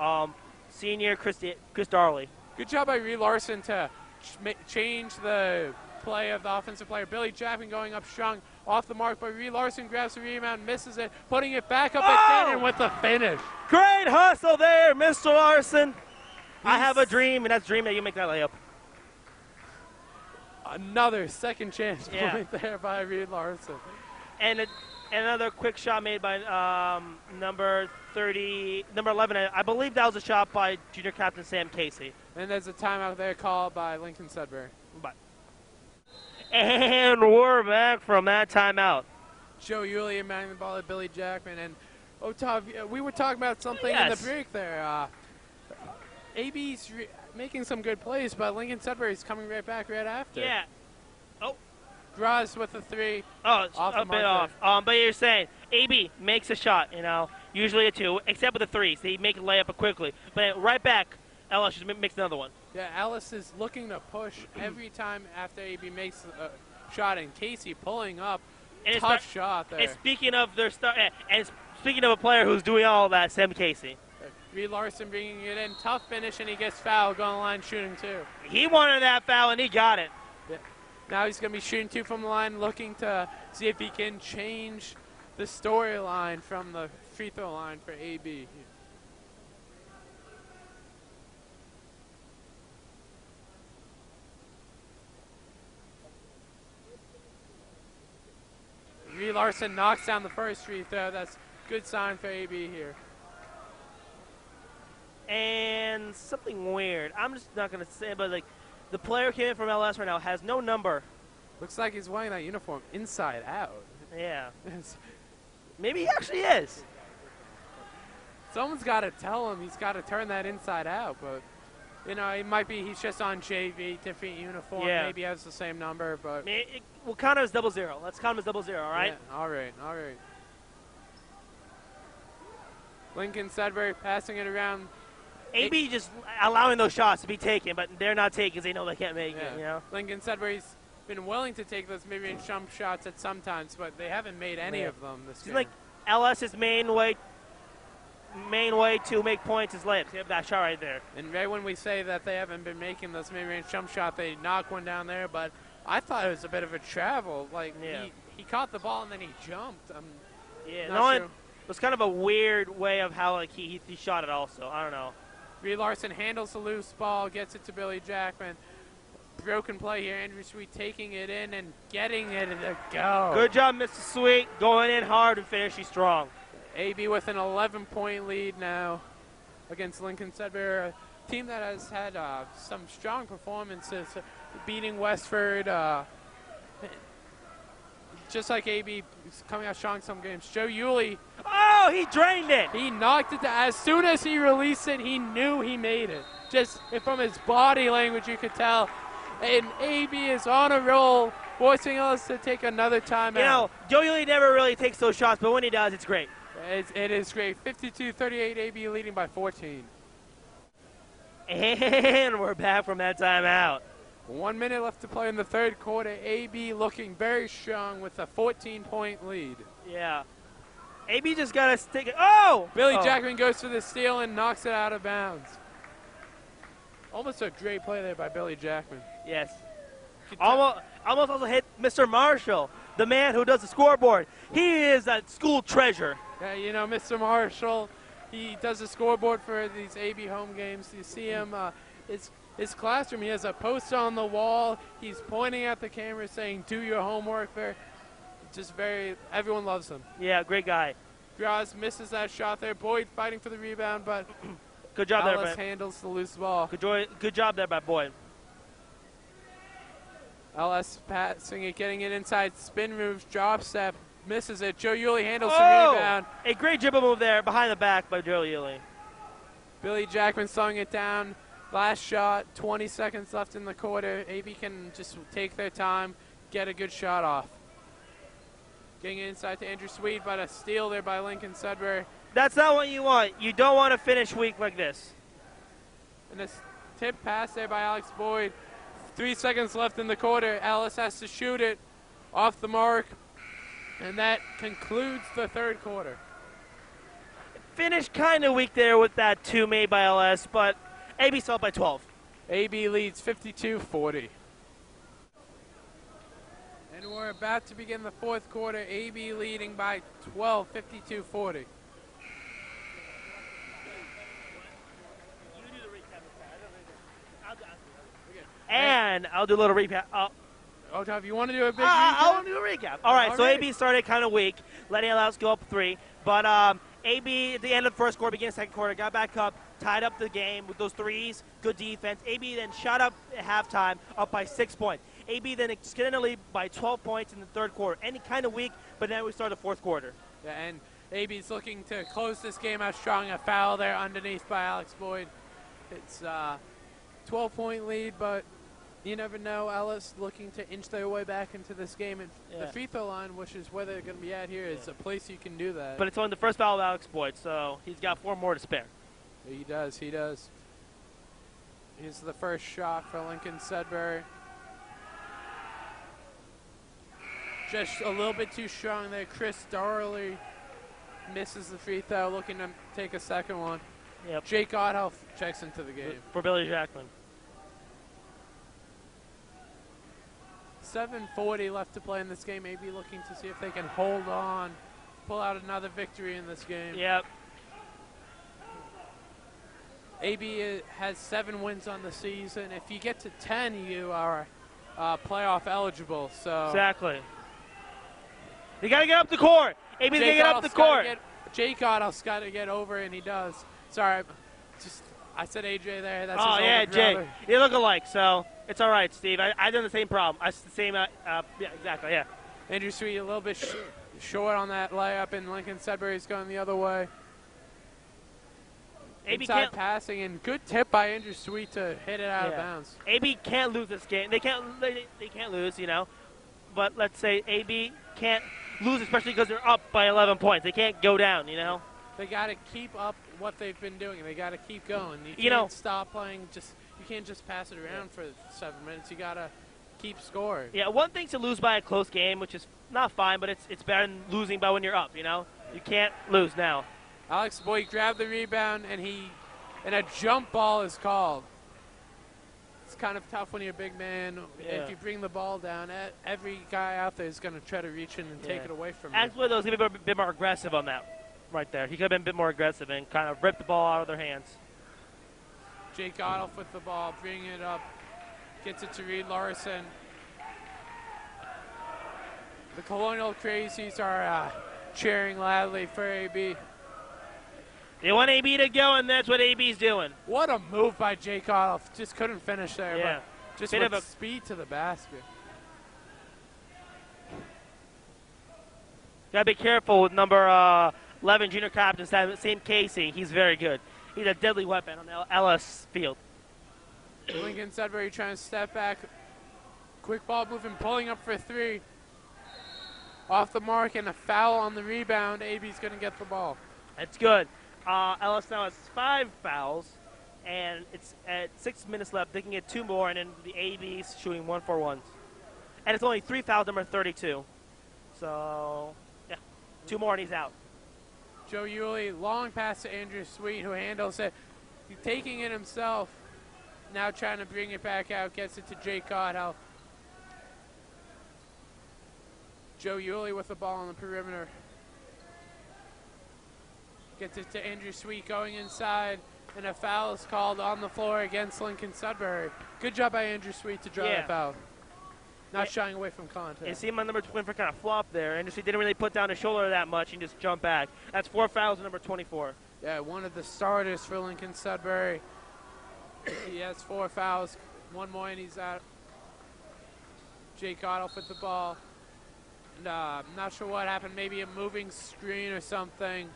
Um, senior Chris, Chris Darley. Good job by Reed Larson to ch- change the play of the offensive player. Billy Jackson going up strong off the mark, but Reed Larson grabs the rebound, misses it, putting it back up Oh! again, and with the finish. Great hustle there, Mr. Larson. I have a dream, and that's dream that you make that layup. Another second chance Yeah. point there by Reed Larson. And a, another quick shot made by um, number 30, number 11. I I believe that was a shot by junior captain Sam Casey. And there's a timeout there called by Lincoln Sudbury. But and we're back from that timeout. Joe Yulia manning the ball at Billy Jackman. And Otav, uh, we were talking about something in the break there. Uh, AB's making some good plays, but Lincoln Sudbury's coming right back right after. Yeah. Oh. Graz with the three. Oh, it's Off a bit off. Um, but you're saying AB makes a shot, you know, usually a two, except with the threes. They make a layup quickly. But right back, LS just makes another one. Yeah, LS is looking to push every time after AB makes a shot, and Casey pulling up. And Tough shot there. And speaking of their star, and and speaking of a player who's doing all that, Sam Casey. Reed Larson bringing it in. Tough finish, and he gets fouled. Going line shooting two. He wanted that foul, and he got it. Now he's going to be shooting two from the line, looking to see if he can change the storyline from the free throw line for AB. Reed Larson knocks down the first free throw. That's good sign for AB here. And something weird. I'm just not gonna say, but like the player came in from LS right now has no number. Looks like he's wearing that uniform inside out. Yeah. Maybe he actually is. Someone's got to tell him he's got to turn that inside out, but you know, it might be he's just on JV, different uniform. Yeah. Maybe has the same number, but I mean, it, we'll count it as double zero. Let's count him as double zero. All right. Yeah, all right, all right. Lincoln Sudbury passing it around. AB just allowing those shots to be taken, but they're not taken because they know they can't make Yeah. it. You know. Lincoln Sudbury's been willing to take those mid-range jump shots at some times, but they haven't made any Yeah. of them this game. like LS's main way, main way to make points is layups. Have that shot right there. and right when we say that they haven't been making those mid-range jump shot, they knock one down there. But I thought it was a bit of a travel. Like Yeah. he, he caught the ball and then he jumped. I'm Yeah. not No one, it was kind of a weird way of how like he, he, he shot it. Also, I don't know. Reed Larson handles the loose ball, gets it to Billy Jackman. Broken play here. Andrew Sweet taking it in and getting it to go. Good job, Mr. Sweet, going in hard and finishing strong. AB with an 11 point lead now against Lincoln Sudbury, a team that has had uh, some strong performances, uh, beating Westford. Uh, just like AB is coming out strong some games. Joe Yulee, Oh, he drained it. he knocked it down. As soon as he released it, he knew he made it. Just from his body language, you could tell. And AB is on a roll, forcing us to take another timeout. You know, Joe Lee never really takes those shots, but when he does, it's great. It's, it is great. 52-38, AB leading by 14. And we're back from that timeout. One minute left to play in the third quarter. AB looking very strong with a 14-point lead. Yeah. AB just got to stick it. Oh! Billy Oh. Jackman goes for the steal and knocks it out of bounds. Almost a great play there by Billy Jackman. Yes. Almost, almost also hit Mr. Marshall, the man who does the scoreboard. He is a school treasure. Yeah, you know, Mr. Marshall, he does the scoreboard for these AB home games. You see him, uh, it's his classroom. He has a poster on the wall. He's pointing at the camera saying, do your homework. There, just very, everyone loves him. Yeah, great guy. Graz misses that shot there. Boyd fighting for the rebound, but Good job there, Ellis man. handles the loose ball. Good, joy, good job there by Boyd. LS passing it, getting it inside, spin moves, drop step, misses it. Joe Yuli handles Oh! the rebound. A great dribble move there behind the back by Joe Ely. Billy Jackman slowing it down. Last shot, 20 seconds left in the quarter. AB can just take their time, get a good shot off. Getting inside to Andrew Sweet, but a steal there by Lincoln Sudbury. That's not what you want. You don't want to finish weak like this. And this tip pass there by Alex Boyd. Three seconds left in the quarter. LS has to shoot it off the mark. And that concludes the third quarter. Finished kind of weak there with that two made by LS, but AB up by 12. AB leads 52 40. And we're about to begin the fourth quarter. AB leading by 12, 52 40. And I'll do a little recap. Uh, Oh, Tom, you want to do a big Uh, recap? I'll do a recap. All right, so Alright. AB started kind of weak, letting LS go up three. But um, AB at the end of the first quarter, beginning of second quarter, got back up, tied up the game with those threes, good defense. AB then shot up at halftime, up by six points. AB then extended the lead by 12 points in the third quarter. Any kind of weak, but then we start the fourth quarter. Yeah, and AB's looking to close this game out strong. A foul there underneath by Alex Boyd. It's a 12 point lead, but you never know. LS looking to inch their way back into this game. And Yeah. the free throw line, which is where they're going to be at here, is a place you can do that. But it's only the first foul of Alex Boyd, so he's got four more to spare. he does, he does. Here's the first shot for Lincoln Sudbury. Just a little bit too strong there. Chris Darley misses the free throw, looking to take a second one. Yep. Jake Oddhoff checks into the game. For Billy Jackman. 7.40 left to play in this game. AB looking to see if they can hold on, pull out another victory in this game. Yep. AB has seven wins on the season. If you get to 10, you are uh, playoff eligible. So Exactly. They got to get up the court. AB's got to get up the court. Get, Jake Otto's got to get over, and he does. Sorry, just I said AJ there. That's oh his yeah, Jake. You look alike, so it's all right, Steve. I I done the same problem. I the same. Uh, uh, yeah, exactly. Yeah. Andrew Sweet a little bit sh- short on that layup, and Lincoln Sudbury's going the other way. AB Inside can't. passing and good tip by Andrew Sweet to hit it out of bounds. AB can't lose this game. They can't. They, they can't lose, you know. But let's say AB can't lose, especially because they're up by 11 points. They can't go down, you know. They got to keep up what they've been doing. They got to keep going. You, You know- stop playing. Just you can't just pass it around for seven minutes. You got to keep scoring. Yeah, one thing to lose by a close game, which is not fine, but it's it's better than losing by when you're up. You know, you can't lose now. Alex Boyd grabbed the rebound and he and a jump ball is called. It's kind of tough when you're a big man. Yeah. If you bring the ball down, every guy out there is going to try to reach in and take it away from you. Actually, though, was gonna be a bit more aggressive on that, right there. He could have been a bit more aggressive and kind of ripped the ball out of their hands. Jake Ottoff with the ball, bringing it up, gets it to Reed Larson. The Colonial Crazies are uh, cheering loudly for AB. They want AB to go, and that's what AB's doing. What a move by Jake Ottoff. Just couldn't finish there. Yeah. But just Bit with of a- speed to the basket. Gotta be careful with number uh, 11 junior captain Sam Casey. He's very good. He's a deadly weapon on L- LS field. Lincoln Sudbury trying to step back. Quick ball moving, pulling up for three. Off the mark and a foul on the rebound. AB's going to get the ball. That's good. Uh, LS now has five fouls, and it's at six minutes left. They can get two more, and then the AB's shooting one for ones. And it's only three fouls, number 32. So, yeah, two more, and he's out. Joe Yuli, long pass to Andrew Sweet, who handles it. He's taking it himself. Now trying to bring it back out. Gets it to Jake Godhow. Joe Yuli with the ball on the perimeter. Gets it to Andrew Sweet going inside. And a foul is called on the floor against Lincoln Sudbury. Good job by Andrew Sweet to draw Yeah. the foul. Not Yeah. shying away from contact. You see my number 24 kind of flop there, and just he didn't really put down his shoulder that much and just jump back. That's four fouls, and number 24. Yeah, one of the starters for Lincoln Sudbury. he has four fouls, one more and he's out. Jake Otto with the ball. And, uh, I'm not sure what happened. Maybe a moving screen or something.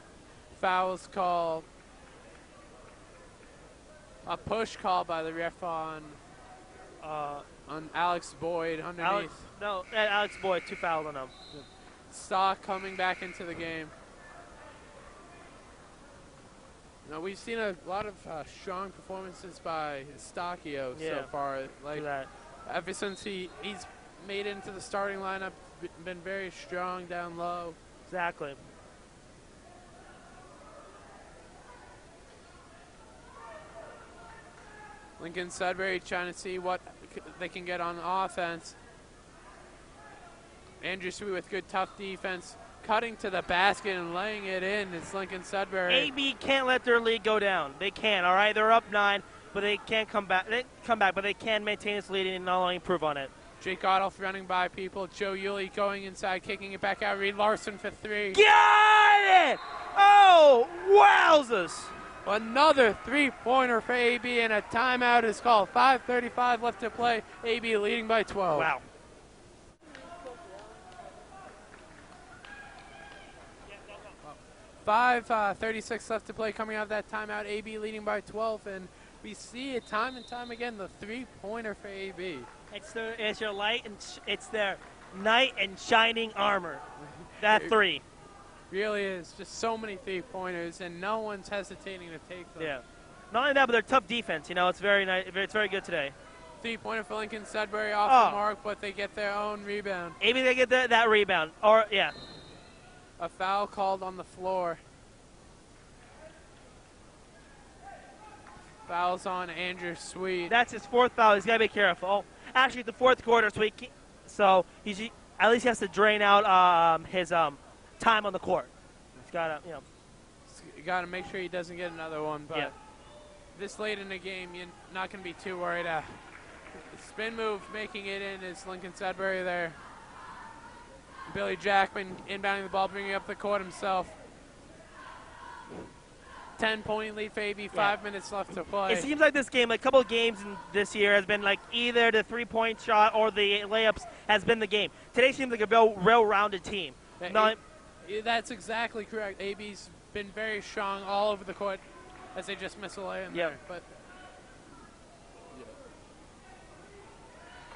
Fouls called. A push call by the ref on Uh, on Alex Boyd underneath. Alex, no, uh, Alex Boyd, two fouls on him. Stock coming back into the game. Now we've seen a lot of uh, strong performances by Stockio so far. Like that. ever since he he's made it into the starting lineup, been very strong down low. Exactly. Lincoln Sudbury trying to see what they can get on offense. Andrew Sweet with good tough defense, cutting to the basket and laying it in. It's Lincoln Sudbury. AB can't let their lead go down. They can't. all right? They're up nine, but they can't come back. They come back, but they can maintain this lead and not only improve on it. Jake Ottoff running by people. Joe Yuli going inside, kicking it back out. Reed Larson for three. Got it! Oh, wowzers! Another three-pointer for AB, and a timeout is called. 5:35 left to play. AB leading by 12. Wow. Five uh, 36 left to play. Coming out of that timeout, AB leading by 12, and we see it time and time again. The three-pointer for AB. It's their, it's your light and sh- it's their knight and shining armor. That three. Really is just so many three-pointers, and no one's hesitating to take them. Yeah. Not only that, but they're tough defense. You know, it's very nice. It's very good today. Three-pointer for Lincoln Sudbury off Oh. the mark, but they get their own rebound. Maybe they get that, that rebound. Or yeah, A foul called on the floor. Fouls on Andrew Sweet. that's his fourth foul. He's gotta be careful. Actually, the fourth quarter, so he so he's at least he has to drain out um, his um, time on the court. He's gotta, you know, You got to make sure he doesn't get another one. But Yeah. this late in the game, you're not going to be too worried. Uh, spin move making it in is Lincoln Sudbury there. Billy Jackman inbounding the ball, bringing up the court himself. 10 point lead for AB, five minutes left to play. It seems like this game, like a couple of games in this year, has been like either the three point shot or the layups has been the game. Today seems like a real, real rounded team. Yeah, Not, Yeah, That's exactly correct. AB's been very strong all over the court as they just miss a lay in Yep. there. But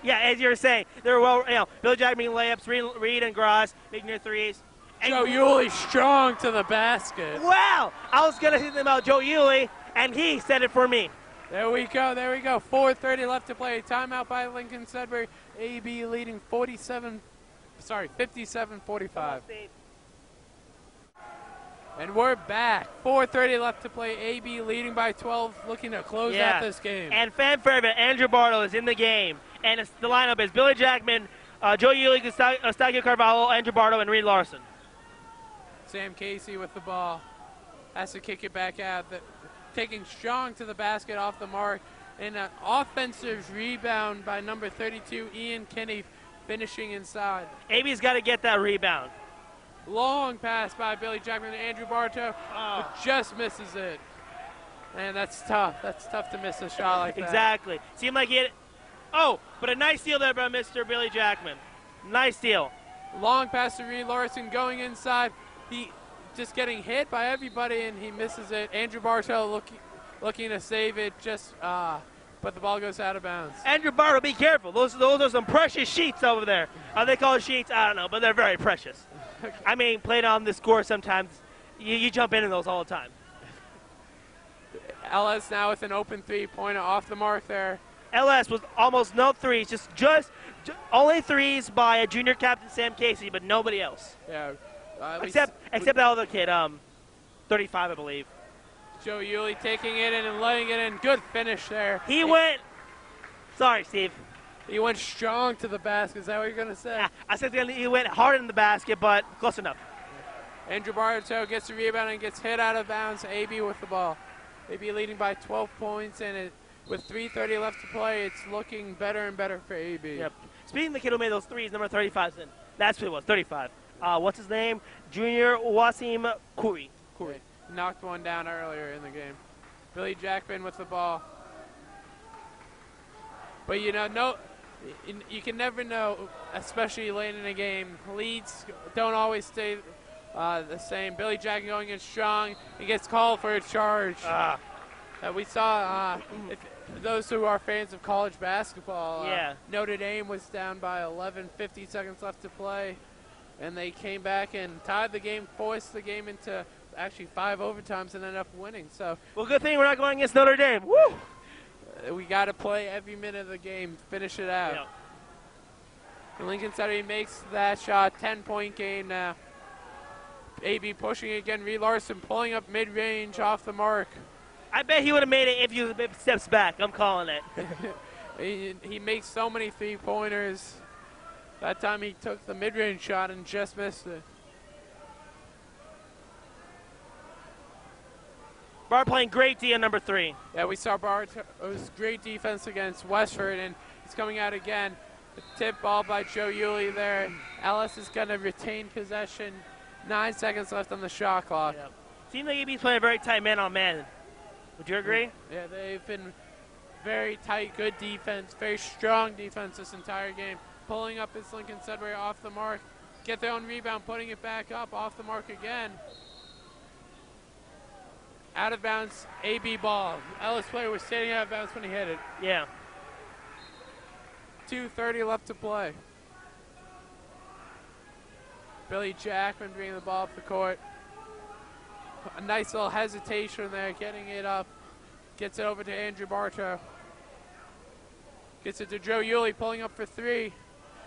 yeah, as you were saying, they're well, you know, Bill Jack making layups, Reed, Reed and Graz making their threes. And Joe Yuli strong to the basket. Wow! I was going to say them about Joe Euler, and he said it for me. There we go. There we go. 4:30 left to play. Timeout by Lincoln Sudbury. AB leading 47. Sorry, 57-45. And we're back. 4:30 left to play. AB leading by 12, looking to close Yeah. out this game. And fan favorite Andrew Bartow is in the game. And it's, the lineup is Billy Jackman, uh, Joe Euler, Gustavo Carvalho, Andrew Bartow, and Reed Larson. Sam Casey with the ball. Has to kick it back out. The, taking strong to the basket off the mark. And an offensive rebound by number 32, Ian Kinney, finishing inside. AB's got to get that rebound. Long pass by Billy Jackman to Andrew Bartow, Oh. but just misses it. And that's tough. That's tough to miss a shot like that. Exactly. Seemed like he had. Oh, but a nice deal there by Mr. Billy Jackman. Nice deal. Long pass to Reed Larson going inside. He just getting hit by everybody and he misses it. Andrew Bartow looking looking to save it, just uh, but the ball goes out of bounds. Andrew Bartow, be careful. Those, those are some precious sheets over there. Are they called sheets? I don't know, but they're very precious. I mean, playing on the score sometimes, you, you jump into those all the time. LS now with an open three pointer off the mark there. LS was almost no threes, just just, ju- only threes by a junior captain Sam Casey, but nobody else Yeah. Uh, except except that other kid, um, 35, I believe. Joe Yuli taking it in and letting it in. Good finish there. He went. Sorry, Steve. He went strong to the basket. Is that what you're gonna say? Yeah, I said he went hard in the basket, but close enough. Andrew Bartow gets the rebound and gets hit out of bounds. AB with the ball. AB leading by 12 points, and it, with 3:30 left to play, it's looking better and better for AB. Yep. Speaking of the kid who made those threes, number 35, 's in. that's who it was, 35. Uh, what's his name? Junior Wasim Kuri. Kuri. Knocked one down earlier in the game. Billy Jackman with the ball. But you know, no, you can never know, especially late in a game. Leads don't always stay uh, the same. Billy Jack going in strong. He gets called for a charge. Ah, Uh, we saw uh, if, those who are fans of college basketball. uh, Yeah. Notre Dame was down by 11, 50 seconds left to play, and they came back and tied the game, forced the game into actually five overtimes, and ended up winning. So well, good thing we're not going against Notre Dame. Woo! We got to play every minute of the game, finish it out. And Lincoln Sudbury makes that shot, 10 point game now. AB pushing again. Reed Larson pulling up mid range off the mark. I bet he would have made it if he was steps back. I'm calling it. He, he makes so many three pointers. That time he took the mid range shot and just missed it. Bar playing great D on number three. Yeah, we saw Bartow's great defense against Westford, and he's coming out again. The tip ball by Joe Yuli there. LS is going to retain possession. Nine seconds left on the shot clock. Seems like AB's playing a very tight man on man. Would you agree? Yeah, they've been very tight, good defense, very strong defense this entire game. Pulling up his Lincoln Sudbury off the mark. Get their own rebound, putting it back up, off the mark again. Out of bounds, AB ball. LS player was standing out of bounds when he hit it. Yeah. 2.30 left to play. Billy Jackman bringing the ball up the court. A nice little hesitation there, getting it up. Gets it over to Andrew Bartow. Gets it to Joe Yuli, pulling up for three.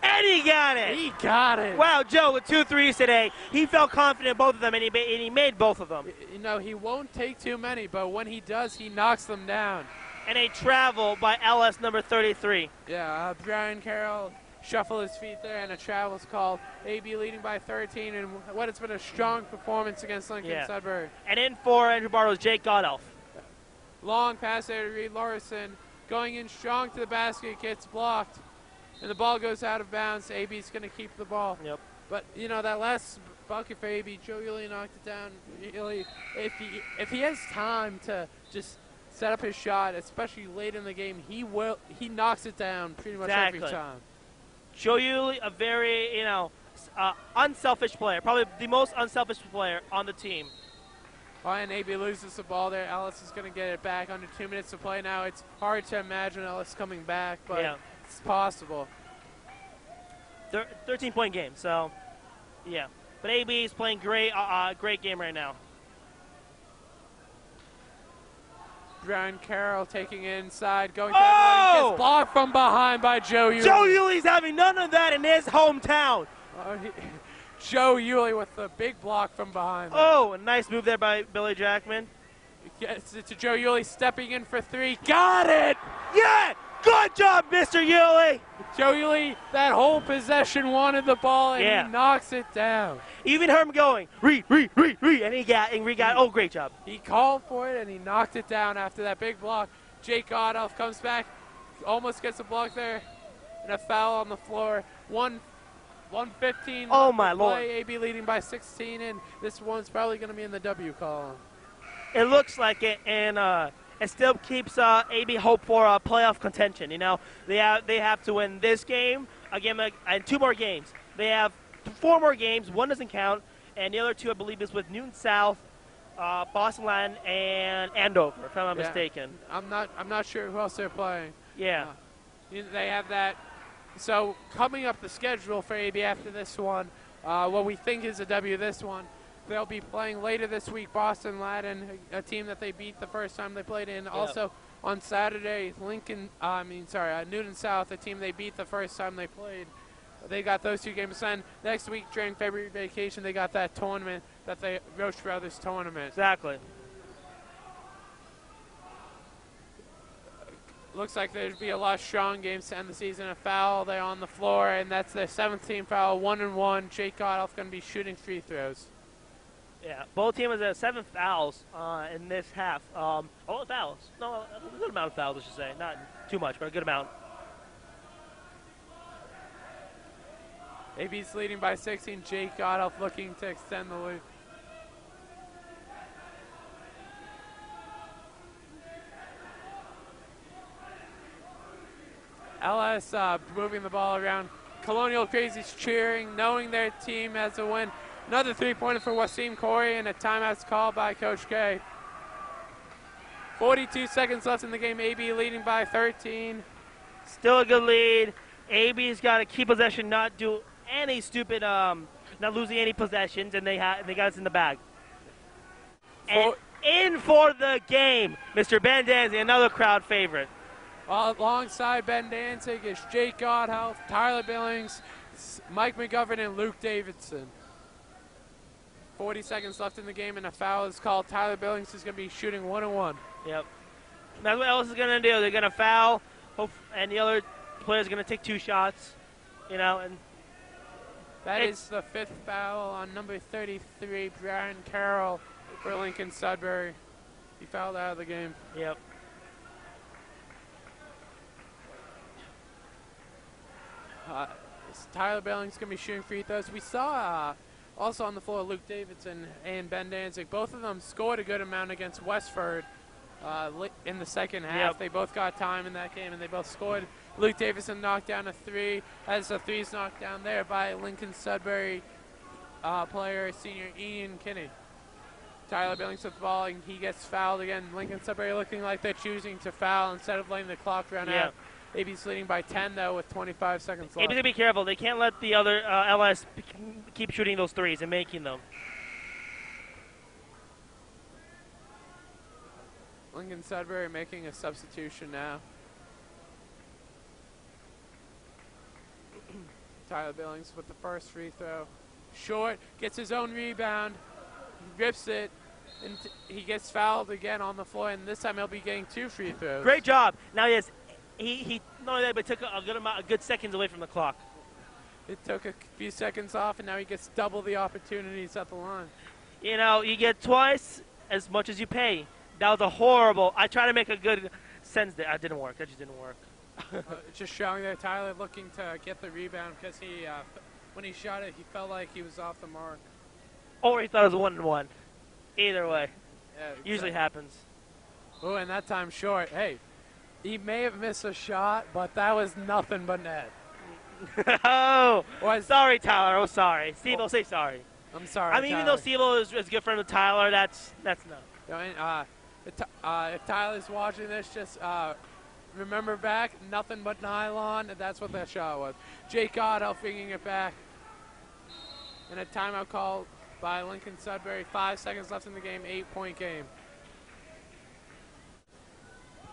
And he got it. He got it. Wow, Joe with two threes today. He felt confident in both of them, and he, and he made both of them. You know, he won't take too many, but when he does, he knocks them down. And a travel by LS number 33. Yeah, uh, Brian Carroll shuffle his feet there, and a travel's called. AB leading by 13, and what it's been a strong performance against Lincoln Yeah. Sudbury. And in for Andrew Bartow is Jake Godelf. Long pass there to Reed Larson. Going in strong to the basket, gets blocked. And the ball goes out of bounds. AB's going to keep the ball. Yep. But you know that last bucket for AB, Joe Yuli knocked it down. Really, if he if he has time to just set up his shot, especially late in the game, he will he knocks it down pretty much every Exactly. time. Joe Yuli, a very, you know, uh, unselfish player, probably the most unselfish player on the team. Ryan AB loses the ball there. LS is going to get it back under two minutes to play now. It's hard to imagine LS coming back, but Yeah. It's possible. Thir- 13 point game, so yeah. But AB is playing great, uh, uh, great game right now. Brian Carroll taking it inside, going Oh! to gets blocked from behind by Joe Yuli. Joe Yuli's having none of that in his hometown. Oh, he- Joe Yuli with the big block from behind. Oh, a nice move there by Billy Jackman. Gets it to Joe Yuli stepping in for three. Got it! Yeah, good job, Mr. Yuli. Joe Yuli, that whole possession wanted the ball and Yeah. he knocks it down. Even heard him going, re, re, re, re, and he got, and he got. Oh, great job. He called for it and he knocked it down after that big block. Jake Godolph comes back, almost gets a block there, and a foul on the floor. One, 115. Oh, my play. Lord. AB leading by 16, and this one's probably going to be in the W column. It looks like it, and uh, it still keeps uh, AB hope for uh, playoff contention. You know, they have they have to win this game again, uh, and two more games. They have four more games. One doesn't count, and the other two, I believe, is with Newton South, uh, Boston Latin, and Andover, if I'm not Yeah. mistaken. I'm not. I'm not sure who else they're playing. Yeah. You- They have that. So coming up the schedule for AB after this one, uh, what we think is a W this one, they'll be playing later this week Boston Latin, a, a team that they beat the first time they played in. Also on Saturday, Lincoln, uh, I mean, sorry, uh, Newton South, a team they beat the first time they played. They got those two games. Then next week during February vacation, they got that tournament that they Roche Brothers tournament. Exactly. Looks like there'd be a lot of strong games to end the season. A foul, they're on the floor, and that's their 17th foul, one and one. Jake Godolph going to be shooting free throws. Yeah, both teams have seven fouls uh, in this half. Um, oh, fouls. No, a good amount of fouls, I should say. Not too much, but a good amount. AB's leading by 16. Jake Godolph looking to extend the lead. LS uh, moving the ball around. Colonial Crazies cheering, knowing their team has a win. Another three-pointer for Wasim Corey, and a timeout's called by Coach K. 42 seconds left in the game. AB leading by 13. Still a good lead. AB's got to keep possession, not do any stupid, um, not losing any possessions, and they ha- they got us in the bag. And in for the game, Mr. Ben Danzig, another crowd favorite. Alongside Ben Danzig is Jake Godhelf, Tyler Billings, Mike McGovern, and Luke Davidson. 40 seconds left in the game, and a foul is called. Tyler Billings is going to be shooting one and one. Yep. That's what LS is going to do. They're going to foul, hope, and the other player's going to take two shots. You know, and That is the fifth foul on number 33, Brian Carroll for Lincoln Sudbury. He fouled out of the game. yep. Uh, Tyler Billings is going to be shooting free throws. We saw uh, also on the floor Luke Davidson and Ben Danzig. Both of them scored a good amount against Westford uh, in the second half. Yep. They both got time in that game, and they both scored. Luke Davidson knocked down a three, as the three's knocked down there by Lincoln Sudbury uh, player, senior Ian Kinney. Tyler Billings with the ball, and he gets fouled again. Lincoln Sudbury looking like they're choosing to foul instead of letting the clock run Yeah. out. AB's leading by 10, though, with 25 seconds left. AB's going to be careful. They can't let the other uh, LS keep shooting those threes and making them. Lincoln Sudbury making a substitution now. Tyler Billings with the first free throw. Short, gets his own rebound, rips it, and he gets fouled again on the floor, and this time he'll be getting two free throws. Great job. Now he has, he, he not only that, but took a, a good amount, a good seconds away from the clock. It took a few seconds off, and now he gets double the opportunities at the line. You know, you get twice as much as you pay. That was a horrible. I tried to make a good sense there. That didn't work. That just didn't work. Uh, just showing there, Tyler looking to get the rebound because he uh, when he shot it, he felt like he was off the mark. Or he thought it was one and one. Either way, Yeah, usually happens. Oh, and that time short. Hey, he may have missed a shot, but that was nothing but net. oh, Was sorry, Tyler. Oh, sorry. Steve, will say sorry. I'm sorry. I mean, even though Tyler. Steve is, is a good friend of Tyler, that's that's no. Know, and, uh, if, uh, if Tyler's watching this, just uh, remember back, nothing but nylon, and that's what that shot was. Jake Otto fingering it back. And a timeout call by Lincoln Sudbury. Five seconds left in the game, eight-point game.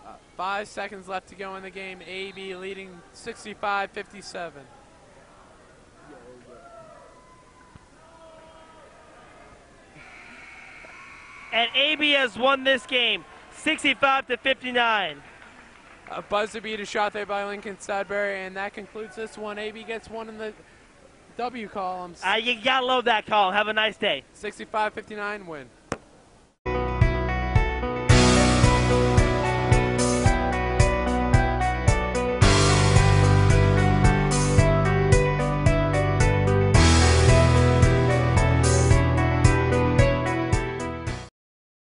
Uh, five seconds left to go in the game. AB leading 65-57. And AB has won this game, 65 to 59. A buzzer beater shot there by Lincoln Sudbury, and that concludes this one. AB gets one in the W columns. Uh, you gotta love that call. Have a nice day. 65-59 win.